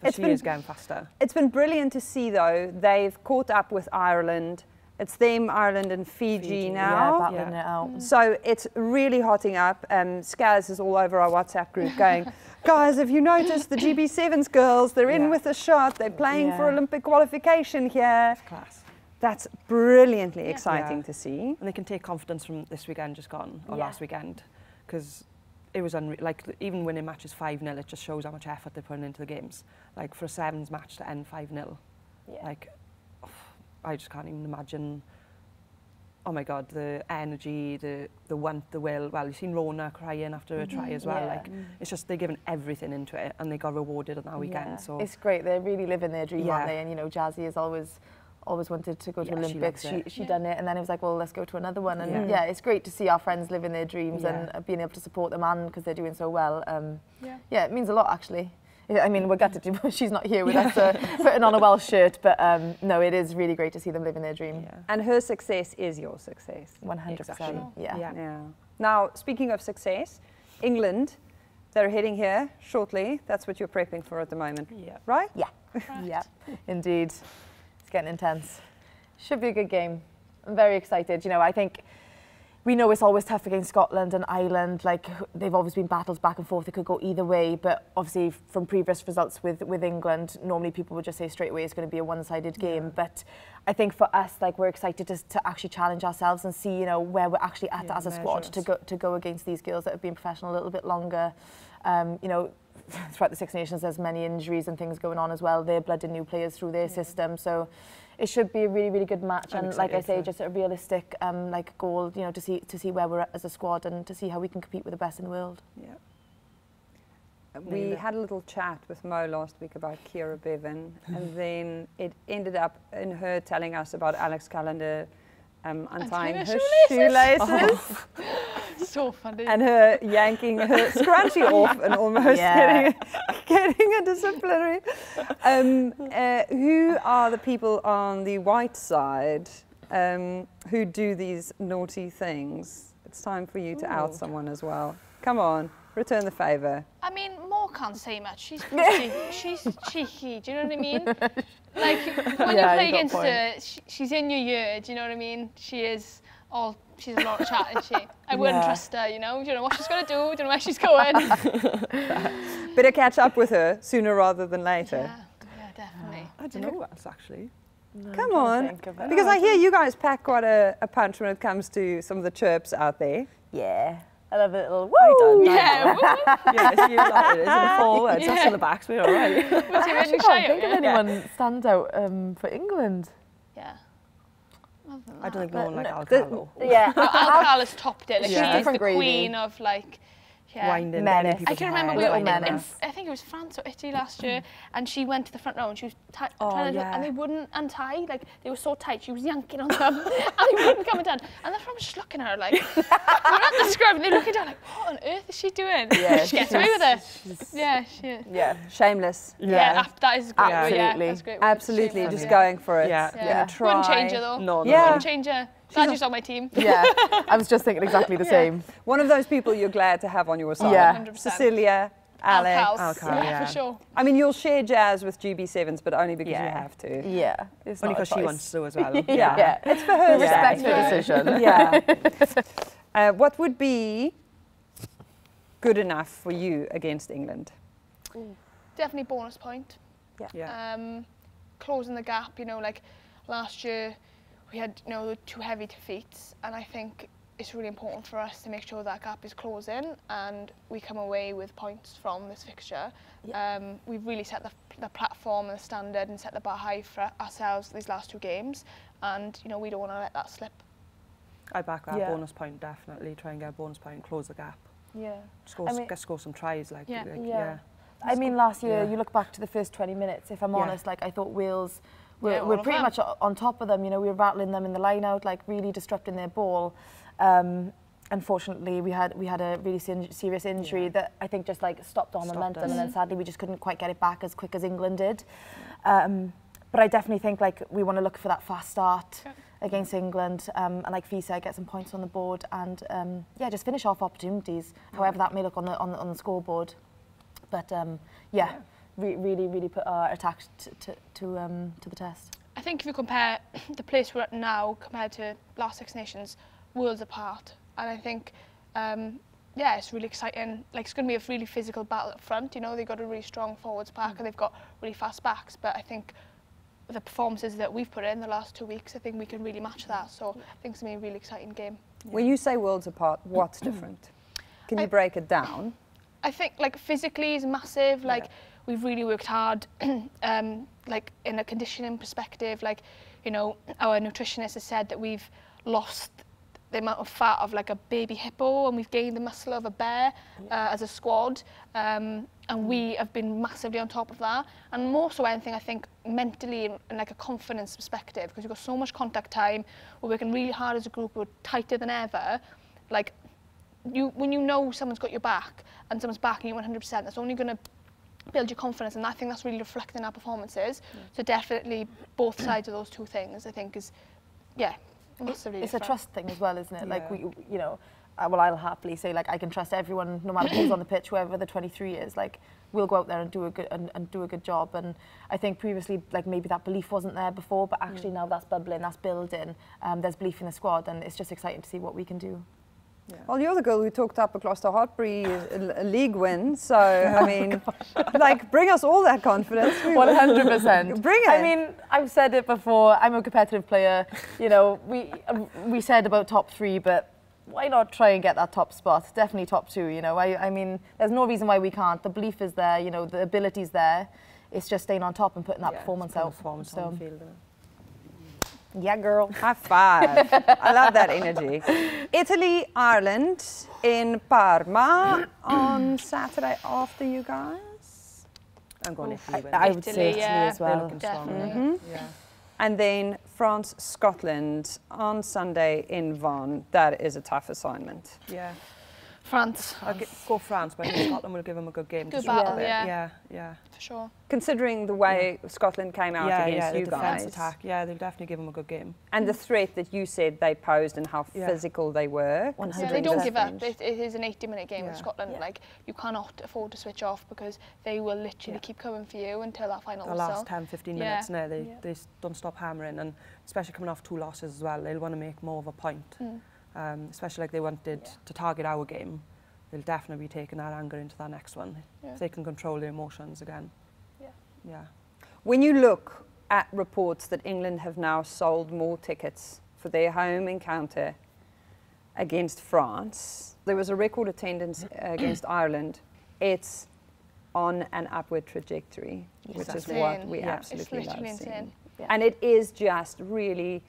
But It's she been- is getting faster. It's been brilliant to see though. They've caught up with Ireland. It's them, Ireland and Fiji, Fiji, Yeah, now. battling Yeah. it out. So it's really hotting up. Um, Scaz is all over our WhatsApp group going, guys, have you noticed the GB7s girls? They're in Yeah. with a shot. They're playing for Olympic qualification here. Class. That's brilliantly Yeah. exciting Yeah. to see. And they can take confidence from this weekend just gone, or Yeah. last weekend. Because it was unreal. Like, even winning matches 5 0, it just shows how much effort they're putting into the games. Like, for a sevens match to end 5 0, Yeah. like, I just can't even imagine. Oh my God, the energy, the the want, the will. Well, you've seen Rona crying after a try as well. Yeah. Like, it's just they're giving everything into it, and they got rewarded on that weekend. Yeah. So it's great. They're really living their dream, aren't they? And you know, Jazzy has always always wanted to go to Yeah, Olympics. loves She she Yeah. done it, and then it was like, well, let's go to another one. And Yeah. yeah, it's great to see our friends living their dreams and Yeah. being able to support them, and because they're doing so well. Um, Yeah. yeah, it means a lot actually. I mean, we're gutted to, do. she's not here with us uh, putting on a Welsh shirt, but um, no, it is really great to see them living their dream. yeah. And her success is your success. 100%. Exactly. Yeah. Yeah. Yeah. Now, speaking of success, England, they're heading here shortly. That's what you're prepping for at the moment, Yeah. right? Yeah, indeed. It's getting intense. Should be a good game. I'm very excited. You know, I think we know it's always tough against Scotland and Ireland. Like they've always been battles back and forth. It could go either way. But obviously, from previous results with with England, normally people would just say straight away it's going to be a one-sided game. But I think for us, like we're excited to, to actually challenge ourselves and see, you know, where we're actually at Yeah, as a squad to go to go against these girls that have been professional a little bit longer. Um, you know, throughout the Six Nations, there's many injuries and things going on as well. They're blooding new players through their system, so it should be a really, really good match. I'm and like I say, for- just a realistic um, like goal, you know, to see to see where we're at as a squad and to see how we can compete with the best in the world. Yeah. We Nailed had a little chat with Mo last week about Keira Bevan, and then it ended up in her telling us about Alex Callender um, untying her her shoelaces. shoelaces So funny. and her yanking her scrunchie off and almost Yeah. getting, getting a disciplinary. Um, uh, who are the people on the white side um, who do these naughty things? It's time for you to out someone as well. Come on, return the favour. I mean, Mo can't say much. She's pretty, she's cheeky. Do you know what I mean? Like when Yeah, you play you against point. her, she, she's in your year. Do you know what I mean? She is all. She's a lot of chat, isn't she? I wouldn't Yeah. trust her. You know, you don't know what she's gonna do. You don't know where she's going. Better catch up with her sooner rather than later. yeah, yeah, definitely. I don't know what else actually. Come on. think of it. Because oh, I hear you guys pack quite a, a punch when it comes to some of the chirps out there. Yeah. I love a little woo. I don't. Yeah, yeah, it's you like it is in the forwards. That's Yeah. in the backs. We're all right. what's your I really can't shy think of of you? anyone stand out um, for England. Yeah. I don't think no one like no, Alcalo. Yeah. Al has topped it. Like, Yeah. She's Different the queen of like. Yeah. Winding Menace. I can remember we heads. were in, in. I think it was France or Italy last year, mm. and she went to the front row and she was Oh, trying to, yeah. and they wouldn't untie, like they were so tight, she was yanking on them, and they wouldn't come undone. And the front was just looking at her like, we were at the scrub, and they're looking down like, what on earth is she doing? Yeah, she gets away with it. Yeah, she. Yeah. Shameless. Yeah, af- that is great. Yeah, Absolutely. that's great. Absolutely, Shame just on going for it. Yeah. Yeah. Gonna try. Wouldn't change her though. No, no. Yeah. Wouldn't change her. Glad she's on my team. Yeah. I was just thinking exactly the same. One of those people you're glad to have on your side. Yeah. 100%. Sisilia, Alex. Alcal. Alcal, yeah, yeah. for sure. I mean, you'll share jazz with GB7s, but only because you have to. Yeah. It's Only because she wants to as well. Yeah. Yeah. It's for her. Respect sake. her decision. Yeah. uh, what would be good enough for you against England? Definitely bonus point. Yeah. um, closing the gap. You know, like last year we had you know the two heavy defeats, and I think it's really important for us to make sure that gap is closing and we come away with points from this fixture. Um, we've really set the, the platform and the standard and set the bar high for ourselves these last two games, and you know we don't want to let that slip. I back that Yeah. bonus point definitely. Try and get a bonus point, close the gap. Yeah. Score, I mean- get score some tries. Like, Yeah. like, Yeah. yeah. I mean, last year, Yeah. you look back to the first 20 minutes, if I'm Yeah. honest, like, I thought Wales were, Yeah, were pretty them. much on top of them. You know, we were rattling them in the line out, like, really disrupting their ball. Um, unfortunately, we had we had a really serious injury that I think just, like, stopped our Stopped momentum, us. and then sadly, we just couldn't quite get it back as quick as England did. Um, but I definitely think, like, we want to look for that fast start Yeah. against England, um, and like Fee said, get some points on the board, and um, yeah, just finish off opportunities, however that may look on the on the, on the scoreboard. But um, yeah, Re- really, really put our attack t- to to um, to the test. I think if you compare the place we're at now compared to last Six Nations, worlds apart. And I think, um, yeah, it's really exciting. Like it's going to be a really physical battle up front. You know, they've got a really strong forwards pack and they've got really fast backs. But I think the performances that we've put in the last two weeks, I think we can really match that. So I think it's going to be a really exciting game. When you say worlds apart, what's different? Can you I- break it down? I think like physically is massive. Like we've really worked hard, um, like in a conditioning perspective. Like you know, our nutritionist has said that we've lost the amount of fat of like a baby hippo, and we've gained the muscle of a bear uh, as a squad. Um, and we have been massively on top of that. And more so anything, I think mentally and, and like a confidence perspective, because we've got so much contact time. We're working really hard as a group. We're tighter than ever. Like you when you know someone's got your back and someone's backing you 100%, that's only going to build your confidence, and I think that's really reflected in our performances. So definitely both sides of those two things, I think, is yeah, massively. It's a trust thing as well, isn't it? Like we, you know, uh, well, I'll happily say like I can trust everyone, no matter who's on the pitch, whoever the 23 is. Like we'll go out there and do a good and, and do a good job. And I think previously, like maybe that belief wasn't there before, but actually now that's bubbling, that's building. Um, there's belief in the squad, and it's just exciting to see what we can do. Well, you're the girl who talked up a Gloucester Hartpury uh, league win, so I mean, like, bring us all that confidence. One hundred percent. Bring it. I mean, I've said it before. I'm a competitive player. You know, we we said about top three, but why not try and get that top spot? Definitely top two. You know, I I mean, there's no reason why we can't. The belief is there. You know, the ability's there. It's just staying on top and putting that Yeah, performance out. Performance so, on field. Yeah, girl. High five. I love that energy. Italy, Ireland in Parma on Saturday after you guys. I'm going Italy. with I it. would say Italy, Italy yeah. as well. strong. Definitely. Yeah. And then France, Scotland on Sunday in Vannes. That is a tough assignment. Yeah. France, I'll gi- go France, but I think Scotland will give them a good game. Good battle, with. yeah. Yeah, yeah. for sure. Considering the way Scotland came out yeah, against yeah, the you defence guys attack. Yeah, they'll definitely give them a good game. and the threat that you said they posed and how Yeah. physical they were. One Yeah, they don't give up. It, it is an 80 minute game with Scotland. Yeah. Like you cannot afford to switch off because they will literally Yeah. keep coming for you until that final The whistle. last 10, 15 Yeah. minutes now, they, Yeah. they don't stop hammering, and especially coming off two losses as well, they'll want to make more of a point. Mm. Um, especially like they wanted to target our game, they'll definitely be taking that anger into that next one. Yeah. If they can control their emotions again. Yeah. Yeah. When you look at reports that England have now sold more tickets for their home encounter against France, there was a record attendance against Ireland. It's on an upward trajectory, which is what we Yeah. It's absolutely love seeing. Yeah. And it is just really,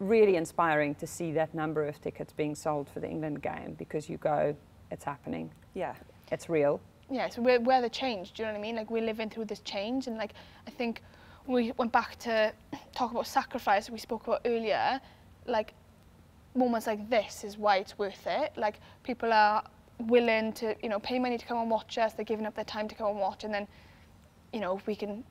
really inspiring to see that number of tickets being sold for the England game because you go, it's happening, Yeah. it's real. yeah, so we're, we're the change. Do you know what I mean? Like we're living through this change, and like I think we went back to talk about sacrifice we spoke about earlier. Like moments like this is why it's worth it. Like people are willing to you know pay money to come and watch us. They're giving up their time to come and watch, and then you know if we can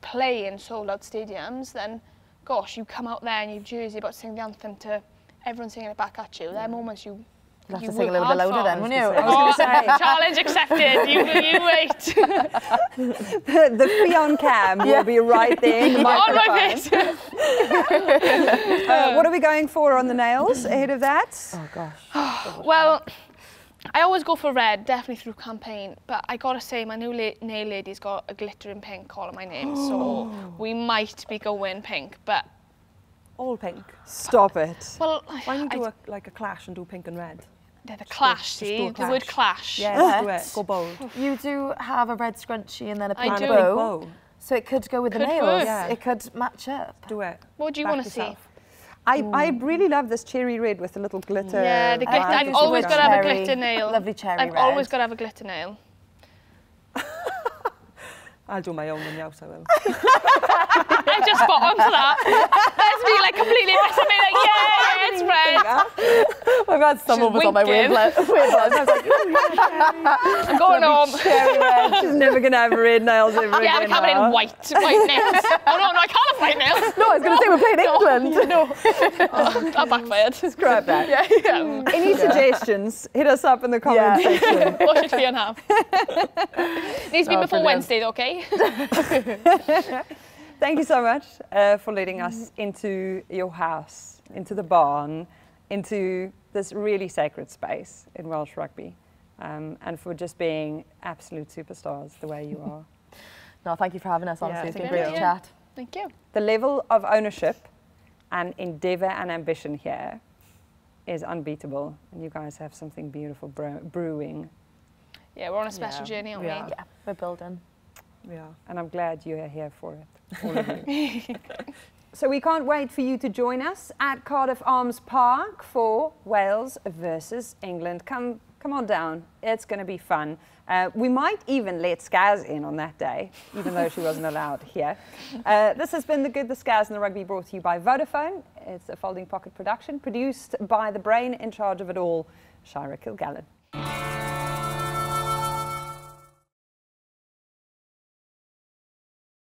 play in sold out stadiums, then gosh, you come out there and you jersey about to sing the anthem to everyone singing it back at you. There are moments you. You'll have you to sing a little bit louder for. then, wouldn't you? I was going say, Oh, challenge accepted. You, you wait. the Ffion cam will be right there in the On my microphone. face. Uh, what are we going for on the nails ahead of that? Oh gosh. Well, I always go for red, definitely through campaign. But I gotta say, my new la- nail lady's got a glittering pink all on my name, so we might be going pink. But All pink. Stop it. well, Why don't you do a, like a clash and do pink and red? they're the clash. just See, do a the word clash. clash. Yeah, do it. Go bold. You do have a red scrunchie and then a I pink do. bow, Bow. so it could go with the Could nails. Yeah. It could match up. Do it. What do you want to see? Yourself. I, mm. I really love this cherry red with the little glitter. Yeah, the I glitter. think I've always a got to have a glitter nail. lovely cherry red. I've red. always got to have a glitter nail. I'll do my own the house, I will. I just spot on for that. There's me like completely missing me. Like, yeah, yeah, it's red. I've had some She's of us on my wavelength. wavelength. I was like, I'm going home. cherry red. She's never going to have red nails ever Yeah, I'm again. coming now. in white, white nails. Oh no, no, I can't have white nails. no, I was going to say we're playing England. No, oh, that backfired. Scrap that. Yeah, yeah. Any suggestions? Hit us up in the comment Yeah. section. What should Fiona have? Needs to be Oh, before brilliant. Wednesday, okay? Thank you so much uh, for letting us into your house, into the barn, into this really sacred space in Welsh rugby, um, and for just being absolute superstars the way you are. No, thank you for having us. Honestly, Yeah, it's been great to chat. Thank you. the level of ownership and endeavour and ambition here is unbeatable, and you guys have something beautiful brewing, Yeah, we're on a special Yeah, journey, aren't we we? are. Yeah, we're building. Yeah. and I'm glad you are here for it, all of you. so we can't wait for you to join us at Cardiff Arms Park for Wales versus England. Come, come on down. It's going to be fun. Uh, we might even let Scaz in on that day, even though she wasn't allowed here. Uh, this has been The Good, The Scaz and The Rugby brought to you by Vodafone. It's a folding pocket production produced by the brain in charge of it all, Shira Kilgallen.